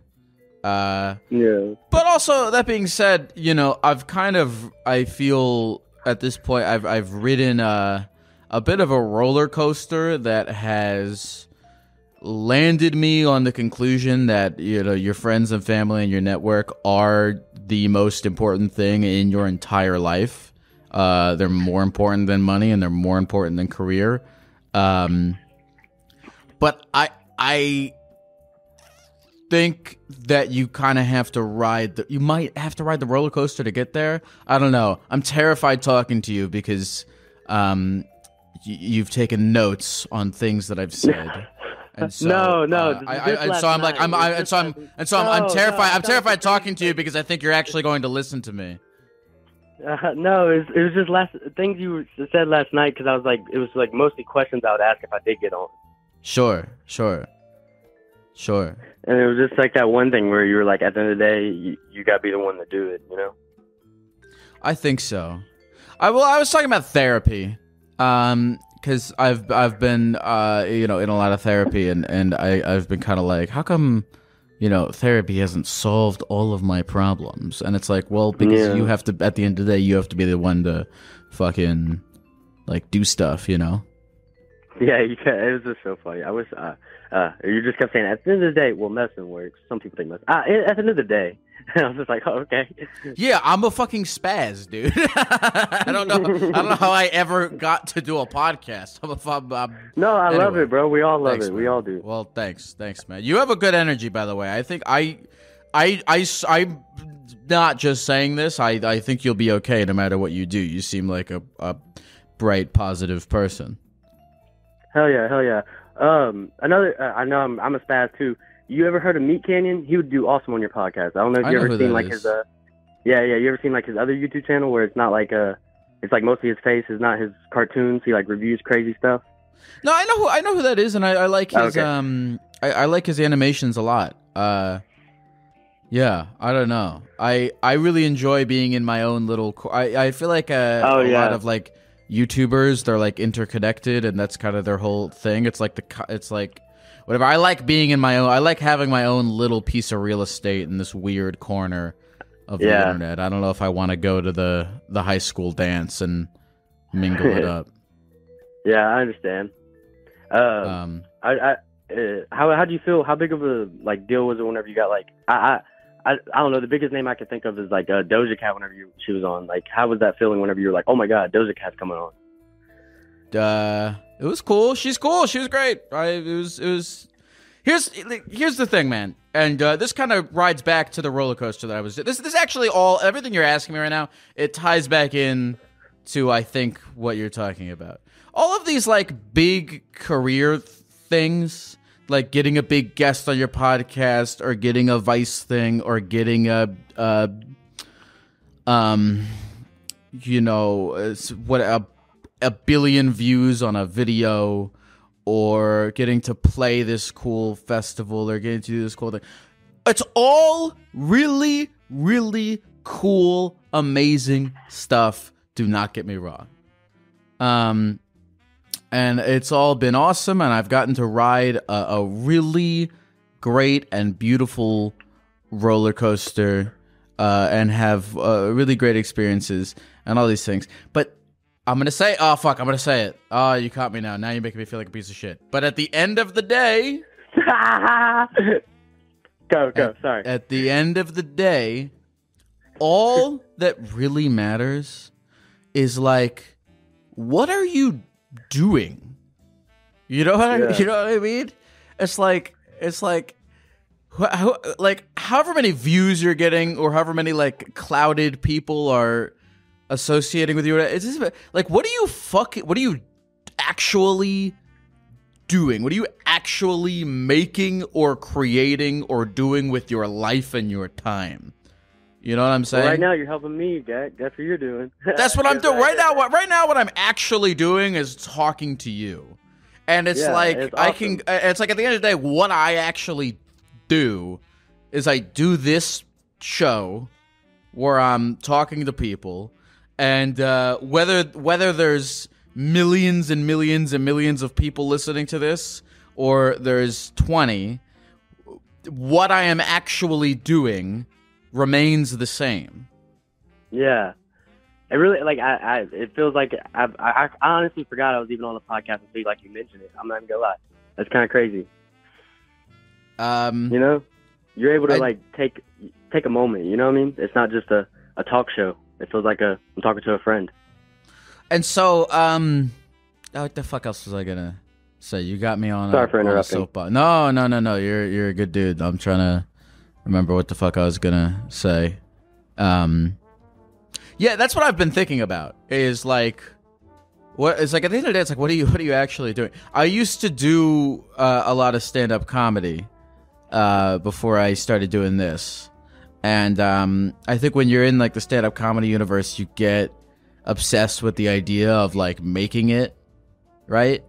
Uh, Yeah. but also that being said, you know, I've kind of I feel at this point, I've I've ridden uh, a bit of a roller coaster that has landed me on the conclusion that you know your friends and family and your network are the most important thing in your entire life. Uh, they're more important than money, and they're more important than career. Um, but I I think that you kind of have to ride the you might have to ride the roller coaster to get there. I don't know. I'm terrified talking to you because um y- you've taken notes on things that I've said. (laughs) (laughs) And so, No, no, uh, I, I, and so I'm like. I'm, I, and so I'm, and so I'm, I'm No, terrified. no, I'm terrified talking to you because I think you're actually going to listen to me. Uh, no, it was, it was just last things you said last night because I was like, it was like mostly questions I would ask if I did get on, Sure, sure, sure. and it was just like that one thing where you were like, at the end of the day, you, you got to be the one to do it, you know? I think so. I well, I was talking about therapy, um, because I've I've been uh you know in a lot of therapy and and I I've been kind of like how come you know therapy hasn't solved all of my problems and it's like well because Yeah. you have to at the end of the day you have to be the one to fucking like do stuff you know Yeah, you can, it was just so funny. I was uh, uh, you just kept saying at the end of the day, well, medicine works. Some people think medicine. Uh, at the end of the day, (laughs) I was just like, oh, okay. yeah I'm a fucking spaz dude (laughs) I don't know I don't know how I ever got to do a podcast I'm a fu- I'm, No, I love it, bro. We all love Thanks, it. We all do. Well, thanks, thanks, man. You have a good energy, by the way. I think I, I, I, I'm not just saying this. I, I think you'll be okay no matter what you do. You seem like a, a bright, positive person. Hell yeah, hell yeah. Um, another, uh, I know I'm, I'm a spaz too. You ever heard of Meat Canyon? He would do awesome on your podcast. I don't know if you ever seen like is. his, uh, yeah, yeah. You ever seen like his other YouTube channel where it's not like uh, it's like mostly his face, is not his cartoons. He like reviews crazy stuff. No, I know who I know who that is, and I, I like his Okay. um, I, I like his animations a lot. Uh, yeah, I don't know. I I really enjoy being in my own little. co- I I feel like uh, Oh, a lot of like YouTubers, they're like interconnected, and that's kind of their whole thing. It's like the it's like whatever. I like being in my own. I like having my own little piece of real estate in this weird corner of the Yeah. internet. I don't know if I want to go to the the high school dance and mingle it (laughs) up. Yeah, I understand. Uh, Um, I, I, uh, how how do you feel? How big of a like deal was it whenever you got like I I. I, I don't know. The biggest name I could think of is like uh, Doja Cat. Whenever you, she was on, like, how was that feeling? Whenever you were like, "Oh my God, Doja Cat's coming on." Uh it was cool. She's cool. She was great. I it was it was here's here's the thing man. And uh, this kind of rides back to the roller coaster that i was this this actually all everything you're asking me right now it ties back in to i think what you're talking about. All of these like big career things like getting a big guest on your podcast or getting a vice thing or getting a uh um you know it's what a a billion views on a video or getting to play this cool festival or getting to do this cool thing. It's all really, really cool, amazing stuff. Do not get me wrong. Um, and it's all been awesome, and I've gotten to ride a, a really great and beautiful roller coaster uh, and have uh, really great experiences and all these things. But I'm gonna say, oh fuck, I'm gonna say it. Oh, you caught me now. Now you're making me feel like a piece of shit. But at the end of the day, (laughs) go go. Sorry. at the end of the day, all that really matters is like, what are you doing? You know what I, you know what I mean? It's like it's like like however many views you're getting or however many like clouded people are associating with you. It's just, like what are you fucking what are you actually doing? What are you actually making or creating or doing with your life and your time? You know what I'm saying? Well, right now you're helping me, Jack. That's what you're doing. (laughs) That's what I'm doing right now. What right now, what I'm actually doing is talking to you, and it's Yeah, like it's I can. uh, It's like at the end of the day, what I actually do is I do this show where I'm talking to people, and uh, whether whether there's millions and millions and millions of people listening to this, or there's twenty, what I am actually doing remains the same. Yeah. it really like I, I it feels like I, I I honestly forgot I was even on the podcast until like you mentioned it. I'm not even gonna lie. That's kind of crazy. Um, You know, you're able to I- like take take a moment. You know what I mean? It's not just a a talk show. It feels like a I'm talking to a friend. and so um, oh, what the fuck else was I gonna say? You got me on. Sorry a, for interrupting. No, no, no, no. You're you're a good dude. I'm trying to remember what the fuck I was gonna say. Um, yeah, that's what I've been thinking about. Is like. What it's like at the end of the day, it's like what are you (laughs) what are you actually doing? I used to do uh, a lot of stand up comedy uh, before I started doing this, and um, I think when you're in like the stand up comedy universe, you get obsessed with the idea of like making it, right?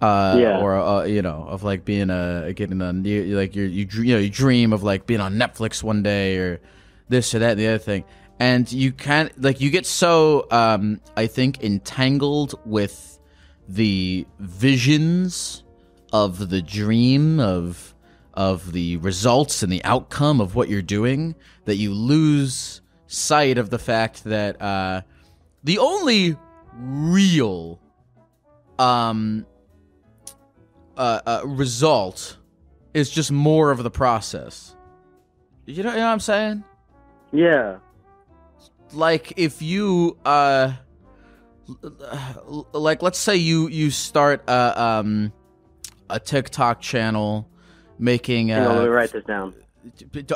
Uh, Yeah. Or uh, you know, of like being a getting a like you you you know you dream of like being on Netflix one day or this or that and the other thing, and you can't like you get so um I think entangled with the visions of the dream of of the results and the outcome of what you're doing that you lose sight of the fact that uh the only real um uh, uh result is just more of the process you know, you know what i'm saying Yeah. like if you uh like let's say you you start a um a TikTok channel making on, let me uh write this down. (laughs) get the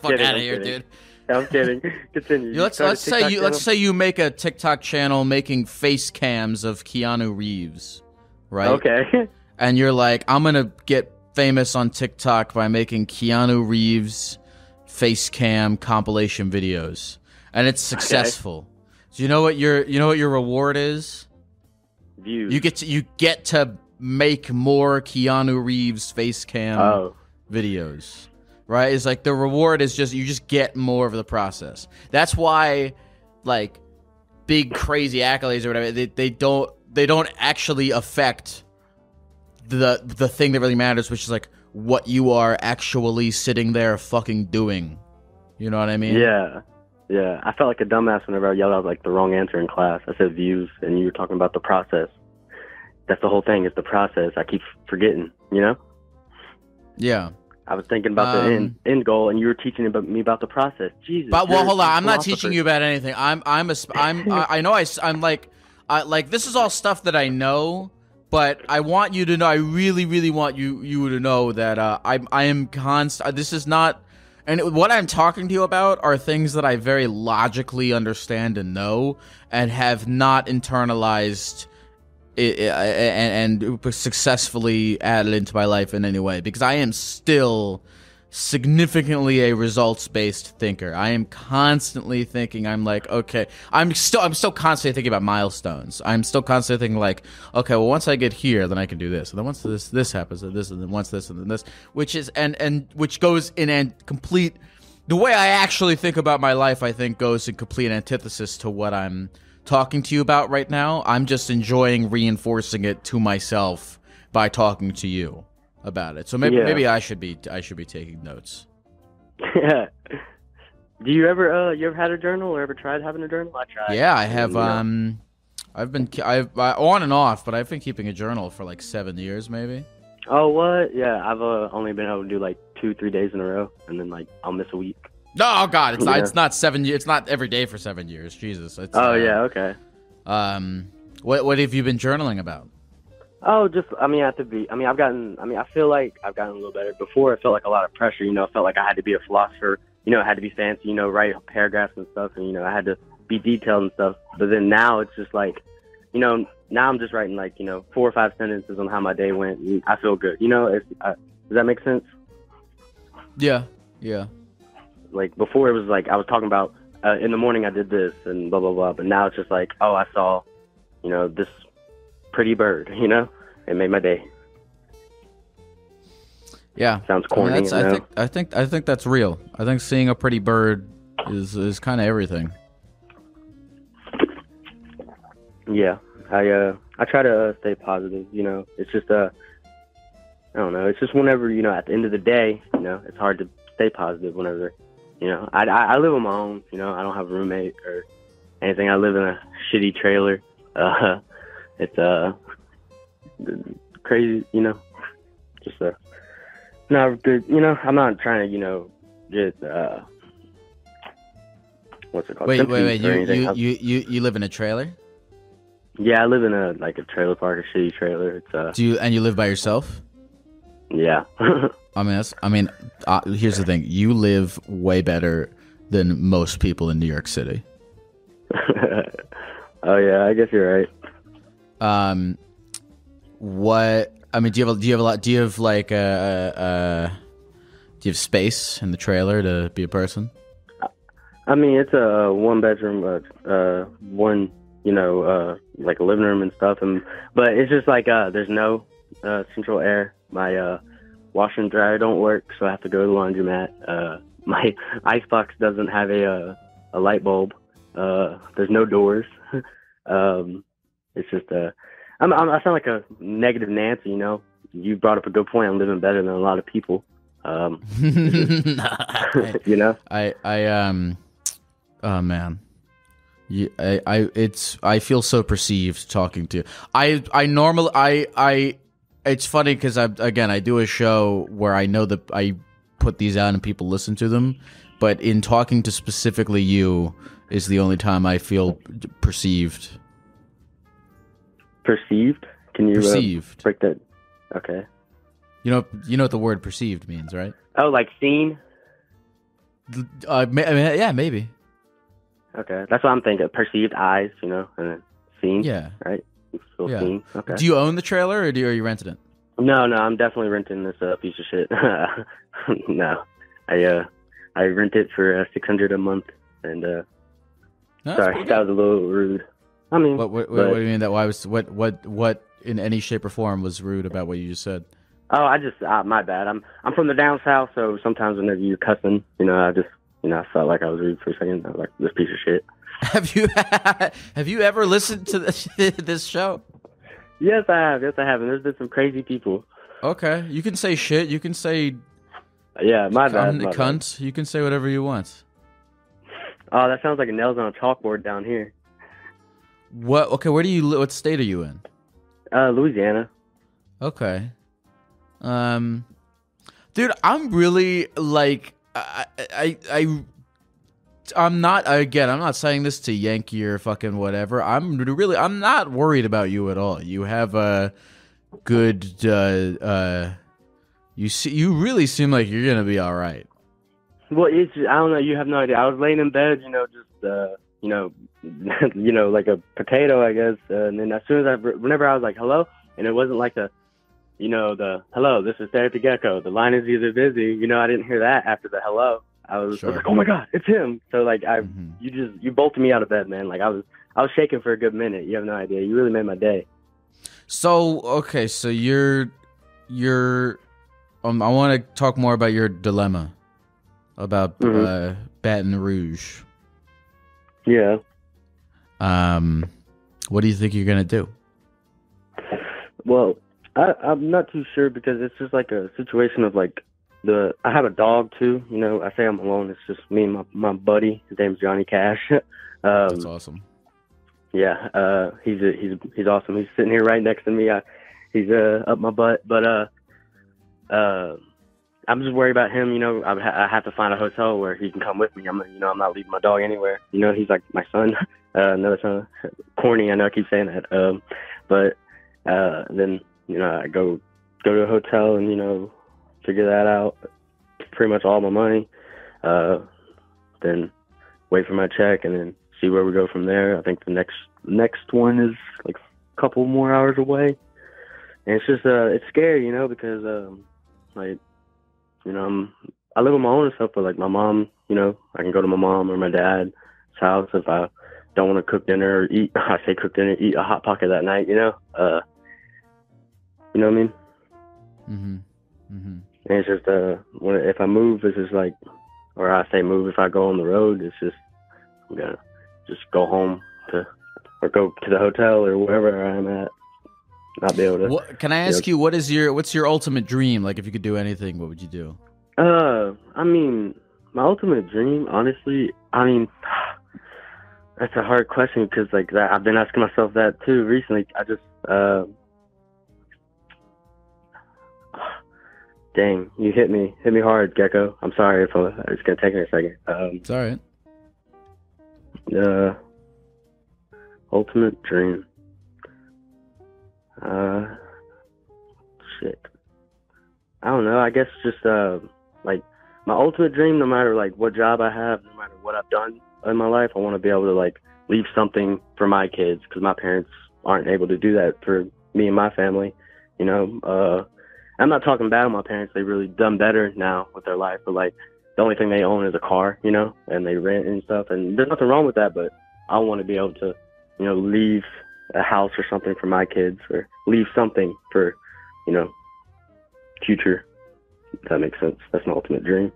fuck kidding, out of I'm here, kidding. dude. I'm kidding. (laughs) Continue. You- Let's let's say you let's say you make a TikTok channel making face cams of Keanu Reeves, right? Okay. (laughs) and you're like, I'm gonna get famous on TikTok by making Keanu Reeves face cam compilation videos, and it's successful. So you know what your you know what your reward is? Views. You get to you get to make more Keanu Reeves face cam Oh. videos. Right? It's like the reward is just you just get more of the process. That's why like big crazy accolades or whatever, they, they don't they don't actually affect the the thing that really matters, which is like what you are actually sitting there fucking doing. You know what I mean? Yeah. Yeah. I felt like a dumbass whenever I yelled out like the wrong answer in class. I said views and you were talking about the process. That's the whole thing, is the process. I keep forgetting, you know? Yeah. I was thinking about Um, the end end goal and you were teaching about me about the process. Jesus. But well, hold on. I'm not teaching you about anything. I'm I'm a sp- I'm I I know I am like I like this is all stuff that I know, but I want you to know. I really really want you you to know that uh, I I am const. This is not. And what I'm talking to you about are things that I very logically understand and know, and have not internalized it, and, and successfully added into my life in any way because I am still significantly a results based thinker. I am constantly thinking I'm like, okay, I'm still I'm still constantly thinking about milestones. I'm still constantly thinking like, okay, well once I get here, then I can do this. And then once this this happens, and this and then once this and then this, which is and and which goes in and complete the way I actually think about my life, I think goes in complete antithesis to what I'm talking to you about right now. I'm just enjoying reinforcing it to myself by talking to you about it. So maybe Yeah. maybe I should be I should be taking notes. Yeah. (laughs) Do you ever uh you ever had a journal or ever tried having a journal? I tried. Yeah, I have. You know. Um, I've been I've I, on and off, but I've been keeping a journal for like seven years, maybe. Oh what? Yeah, I've uh, only been able to do like two, three days in a row, and then like I'll miss a week. No, oh God, it's not. It's not seven years. It's not every day for seven years. Jesus. It's, Oh uh, yeah, okay. Um, what what have you been journaling about? Oh, just I mean, I have to be. I mean, I've gotten. I mean, I feel like I've gotten a little better. Before, it felt like a lot of pressure. You know, I felt like I had to be a philosopher. You know, it had to be fancy. You know, write paragraphs and stuff, and you know, I had to be detailed and stuff. But then now it's just like, you know, now I'm just writing like you know four or five sentences on how my day went, and I feel good. You know, it's, uh, does that make sense? Yeah, yeah. Like before, it was like I was talking about uh, in the morning I did this and blah blah blah. But now it's just like, oh, I saw, you know, this pretty bird. (laughs) You know, it made my day. Yeah. Sounds I, mean, corny. you I think I think I think that's real. I think seeing a pretty bird is is kind of everything. Yeah, I uh I try to uh, stay positive. You know, it's just uh I don't know. It's just whenever you know at the end of the day, you know, it's hard to stay positive whenever you know, I, I I live on my own. You know, I don't have a roommate or anything. I live in a shitty trailer. (laughs) Uh, it's uh crazy. You know, just uh not good. You know, I'm not trying to you know get uh what's it called? Wait, wait, wait. You, you, you, you, you live in a trailer? yeah, I live in a like a trailer park, a shitty trailer. It's uh Do you and you live by yourself? Yeah. (laughs) I mean, that's. I mean, uh, here's the thing: you live way better than most people in New York City. (laughs) oh yeah, I guess you're right. Um, what? I mean, do you have a, do you have a lot? Do you have like a, a, do you have space in the trailer to be a person? I mean, it's a one bedroom, uh, uh, one, you know, uh, like a living room and stuff. And but it's just like uh, there's no uh, central air. My uh, washer and dryer don't work, so I have to go to the laundromat. Uh, my (laughs) icebox doesn't have a uh, a light bulb. Uh, there's no doors. (laughs) um, it's just uh, I'm, I'm I sound like a negative Nancy. You know, you brought up a good point. I'm living better than a lot of people. Um, (laughs) you know. I, I, um, oh man, you, I, I, it's, I feel so perceived talking to you. I, I normally, I, I, it's funny because I, again, I do a show where I know that I put these out and people listen to them, but in talking to specifically you is the only time I feel perceived. Perceived? Can you uh, Perceived. break that? Okay. You know, you know what the word perceived means, right? Oh, like seen? Uh, ma- I mean, yeah, maybe. Okay, that's what I'm thinking. Perceived eyes, you know, and then seen. Yeah. Right. Feel Yeah. Okay. Do you own the trailer or do you, or you rented it? no, no, I'm definitely renting this uh, piece of shit. (laughs) no, I uh, I rent it for uh, six hundred a month, and uh, No, sorry, that was a little rude. I mean, What, what, what, but- what do you mean that? Why was what what what in any shape or form was rude about what you just said? oh, I just uh, my bad. I'm I'm from the down south, so sometimes whenever you're cussing, you know, I just you know I felt like I was rude for a second. I was like this piece of shit. (laughs) Have you (laughs) have you ever listened to this, (laughs) this show? Yes, I have. Yes, I have. And there's been some crazy people. Okay, you can say shit. You can say Yeah, my bad. cunt. bad. You can say whatever you want. Oh, that sounds like a nails on a chalkboard down here. What? Okay, where do you? What state are you in? Uh, Louisiana. Okay. Um, dude, I'm really like I I I. I'm not again. I'm not saying this to Yankee or fucking whatever. I'm really. I'm not worried about you at all. You have a good. Uh, uh, you see. You really seem like you're gonna be all right. Well, it's I don't know. You have no idea. I was laying in bed, you know, just uh, you know, (laughs) you know, like a potato, I guess. Uh, and then as soon as I, whenever I was like, hello, and it wasn't like the, you know, the hello, this is Therapy Gecko. The line is either busy. You know, I didn't hear that after the hello. I was, I was like, oh my god, it's him. So like, I, Mhm. you just, you bolted me out of bed, man. Like I was, I was shaking for a good minute. You have no idea. You really made my day. So okay, so you're you're. Um, I want to talk more about your dilemma about Mhm. uh, Baton Rouge. Yeah. Um, what do you think you're gonna do? Well, I, I'm not too sure because it's just like a situation of like the. I have a dog too. You know, I say I'm alone. It's just me and my my buddy. His name's Johnny Cash. (laughs) um, That's awesome. yeah, uh, he's a, he's he's awesome. He's sitting here right next to me. I, he's uh, up my butt, but uh, uh, I'm just worried about him. You know, I, ha- I have to find a hotel where he can come with me. I'm you know I'm not leaving my dog anywhere. You know, he's like my son, (laughs) uh, another son. (laughs) Corny, I know I keep saying that. Um, but uh, then you know I go go to a hotel and you know figure that out. Pretty much all my money. Uh, then wait for my check and then see where we go from there. I think the next next one is like a couple more hours away, and it's just uh it's scary, you know, because um like you know I'm I live on my own and stuff, but like my mom, you know, I can go to my mom or my dad's house if I don't want to cook dinner or eat. (laughs) I say cook dinner, eat a hot pocket that night, you know. Uh, you know what I mean? Mm-hmm. Mm-hmm. And it's just uh, when if I move, it's just like, or I say move if I go on the road. It's just I'm gonna just go home to, or go to the hotel or wherever I'm at. Not be able to. What, can I ask you what is your what's your ultimate dream? Like, if you could do anything, what would you do? Uh, I mean, my ultimate dream, honestly, I mean, (sighs) that's a hard question because like that, I've been asking myself that too recently. I just, uh, dang, you hit me, hit me hard, Gecko. I'm sorry if I, it's gonna take me a second. Um, It's all right. uh, ultimate dream. Uh, shit. I don't know. I guess just uh, like my ultimate dream. No matter like what job I have, no matter what I've done in my life, I want to be able to like leave something for my kids because my parents aren't able to do that for me and my family. You know, uh, I'm not talking bad on my parents. They really done better now with their life, but like the only thing they own is a car, you know, and they rent and stuff. And there's nothing wrong with that, but I want to be able to, you know, leave a house or something for my kids, or leave something for, you know, future. If that makes sense. That's my ultimate dream.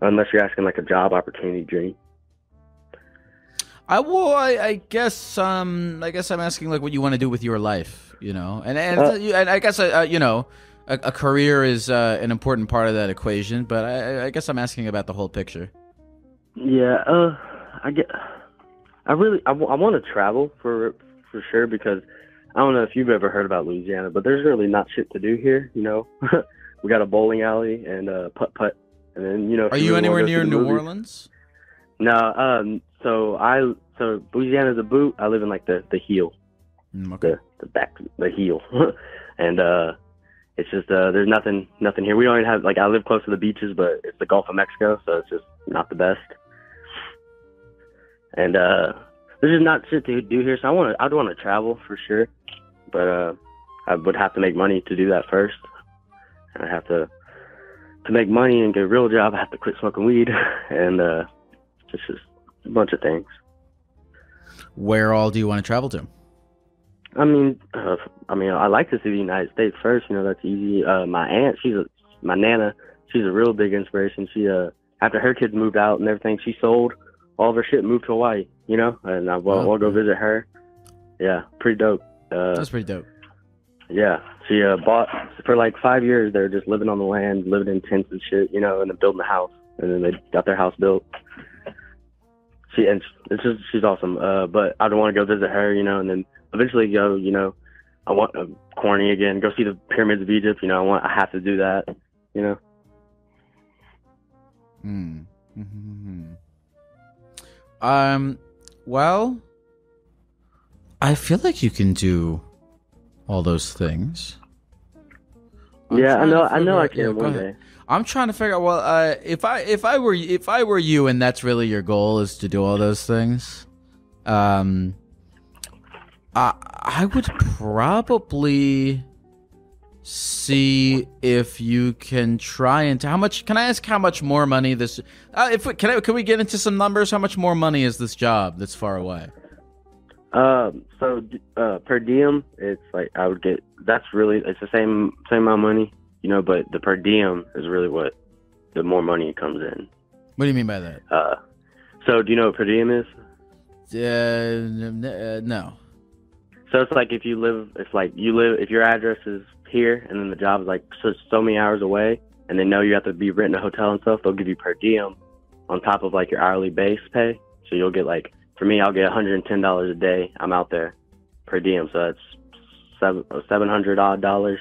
Unless you're asking like a job opportunity dream. I well, I, I guess um, I guess I'm asking like what you want to do with your life, you know, and and, Uh, and I guess uh, uh, you know, a, a career is uh, an important part of that equation, but I, I guess I'm asking about the whole picture. Yeah, uh, I get. I really, I, want to travel for for sure because I don't know if you've ever heard about Louisiana, but there's really not shit to do here. You know, (laughs) we got a bowling alley and uh, putt putt, and then you know. Are you anywhere near New movies- Orleans? No, um, so I, so Louisiana's a boot. I live in like the the heel, Mm, okay. the the back, the heel, (laughs) and uh, it's just uh, there's nothing nothing here. We don't even have like I live close to the beaches, but it's the Gulf of Mexico, so it's just not the best. And uh, there's just not shit to do here, so I want to I'd want to travel for sure, but uh, I would have to make money to do that first. And I have to to make money and get a real job. I have to quit smoking weed, (laughs) and uh, it's just a bunch of things. Where all do you want to travel to? I mean, uh, I mean, I like to see the United States first. You know, that's easy. Uh, my aunt, she's a my nana. She's a real big inspiration. She uh, after her kids moved out and everything, she sold all of her shit and moved to Hawaii. You know, and I want Oh, to go visit her. Yeah, pretty dope. Uh, That's pretty dope. yeah, she uh, bought for like five years. They're just living on the land, living in tents and shit. You know, and then building a house, and then they got their house built. She and it's just she's awesome. Uh, but I don't want to go visit her, you know, and then eventually go, you know, I want uh, corny again, go see the pyramids of Egypt. You know, I want I have to do that. You know, Hmm. Mhm. Um. Well, I feel like you can do all those things. I'm yeah, I know, I know, I can yeah, one ahead. day. I'm trying to figure out. Well, uh, if I if I were if I were you, and that's really your goal is to do all those things, um, I I would probably see if you can try and how much. Can I ask how much more money this? Uh, if we, can I can we get into some numbers? How much more money is this job that's far away? Um, so uh, per diem, it's like I would get. That's really it's the same same amount of money, you know. But the per diem is really what the more money comes in. What do you mean by that? Uh, so do you know what per diem is? Uh, uh, no. So it's like if you live, it's like you live, if your address is here and then the job is like so, so many hours away and they know you have to be renting a hotel and stuff, they'll give you per diem on top of like your hourly base pay. So you'll get like, for me, I'll get $110 a day. I'm out there per diem. So that's seven, 700 odd dollars,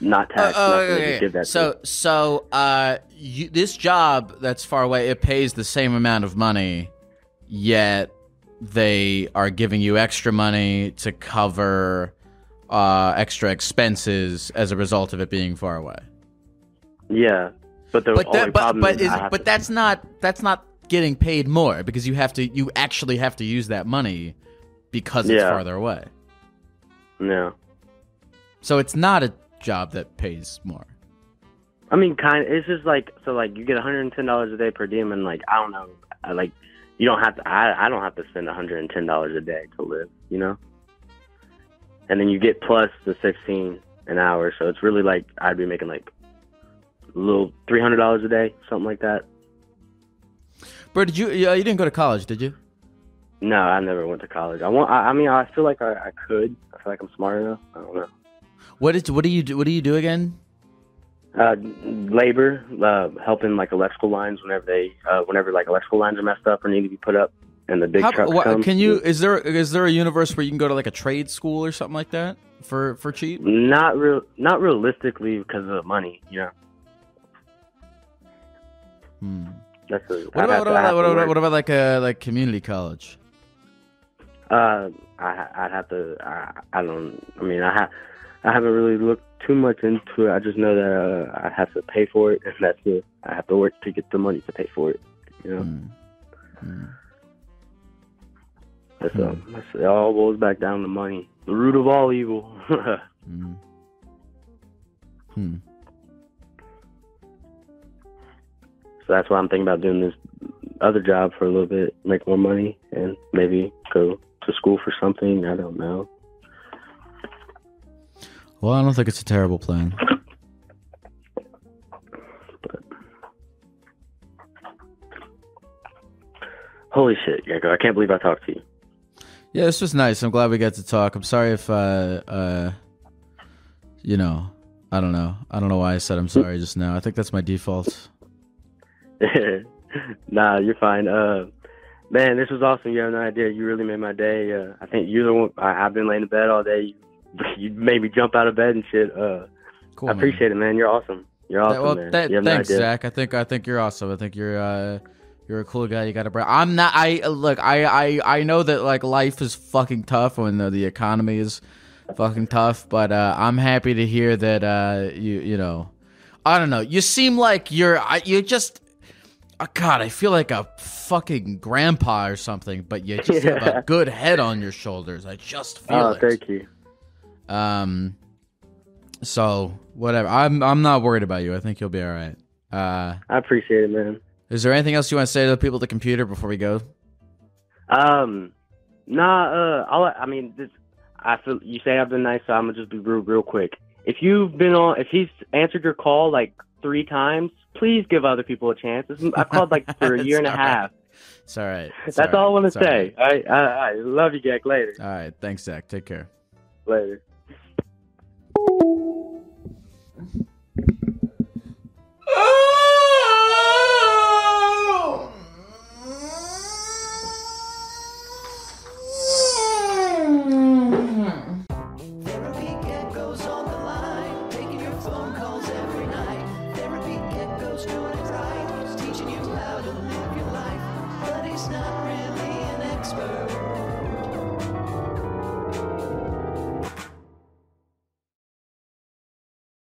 not taxed. Oh, oh, okay, give that to so you. so uh you, this job that's far away it pays the same amount of money yet they are giving you extra money to cover uh extra expenses as a result of it being far away Yeah. But the but that, but but is, but that's not that's not getting paid more because you have to you actually have to use that money because it's Yeah. farther away no. so it's not a job that pays more I mean, kind of. It's just like so. Like you get one hundred and ten dollars a day per diem, and like I don't know, like you don't have to. I I don't have to spend one hundred and ten dollars a day to live. You know. And then you get plus the sixteen an hour, so it's really like I'd be making like a little three hundred dollars a day, something like that. Bro, did you uh, you didn't go to college did you No, I never went to college. I want. I, I mean, I feel like I, I could. I feel like I'm smart enough. I don't know. what is what do you do what do you do again Uh, labor, uh, helping like electrical lines whenever they, uh, whenever like electrical lines are messed up or need to be put up, and the big How- trucks what- come. can you? Is there is there a universe where you can go to like a trade school or something like that for for cheap? Not real, not realistically because of the money. Yeah. Hmm. that's a, What about have what about, what about, what about like a like community college? Uh, I, I'd have to. I, I don't. I mean, I ha, I haven't really looked too much into it. I just know that uh, I have to pay for it, and that's it. I have to work to get the money to pay for it. You know, Hmm. Hmm. that's, uh, that's it. All boils back down to money, the root of all evil. Hmm. (laughs) Hmm. so that's why I'm thinking about doing this other job for a little bit, make more money, and maybe go to school for something. I don't know. Well, I don't think it's a terrible plan. Holy shit, Gecko! I can't believe I talked to you. Yeah, this was nice. I'm glad we got to talk. I'm sorry if uh uh you know, I don't know. I don't know why I said I'm sorry just now. I think that's my default. (laughs) nah, you're fine. Uh, man, this was awesome. You have no idea. You really made my day. Uh, I think you're the one. I, I've been laying in bed all day. You, (laughs) you made me jump out of bed and shit. Uh, Cool. I man. appreciate it, man. You're awesome. You're awesome, well, man. you have no thanks. Zach. I think I think you're awesome. I think you're uh you're a cool guy. You got a bra- I'm not. I look. I I I know that like life is fucking tough when the, the economy is fucking tough. But uh, I'm happy to hear that uh you you know I don't know. You seem like you're I, you just. Oh God, I feel like a fucking grandpa or something, but you just have a (laughs) good head on your shoulders. I just feel Oh, it. thank you. Um, so whatever. I'm I'm not worried about you. I think you'll be all right. Uh, I appreciate it, man. is there anything else you want to say to the people at the computer before we go? Um, nah. Uh, I'll, I mean, this, I feel you say I've been nice, so I'm gonna just be real, real quick. If you've been on, if he's answered your call like three times, please give other people a chance. This, I've called like (laughs) for a year and a all right. half. It's all right. (laughs) It's That's all I want to all say. I, I, I love you, Gek. Later. All right. Thanks, Zach. Take care. Later. Oh!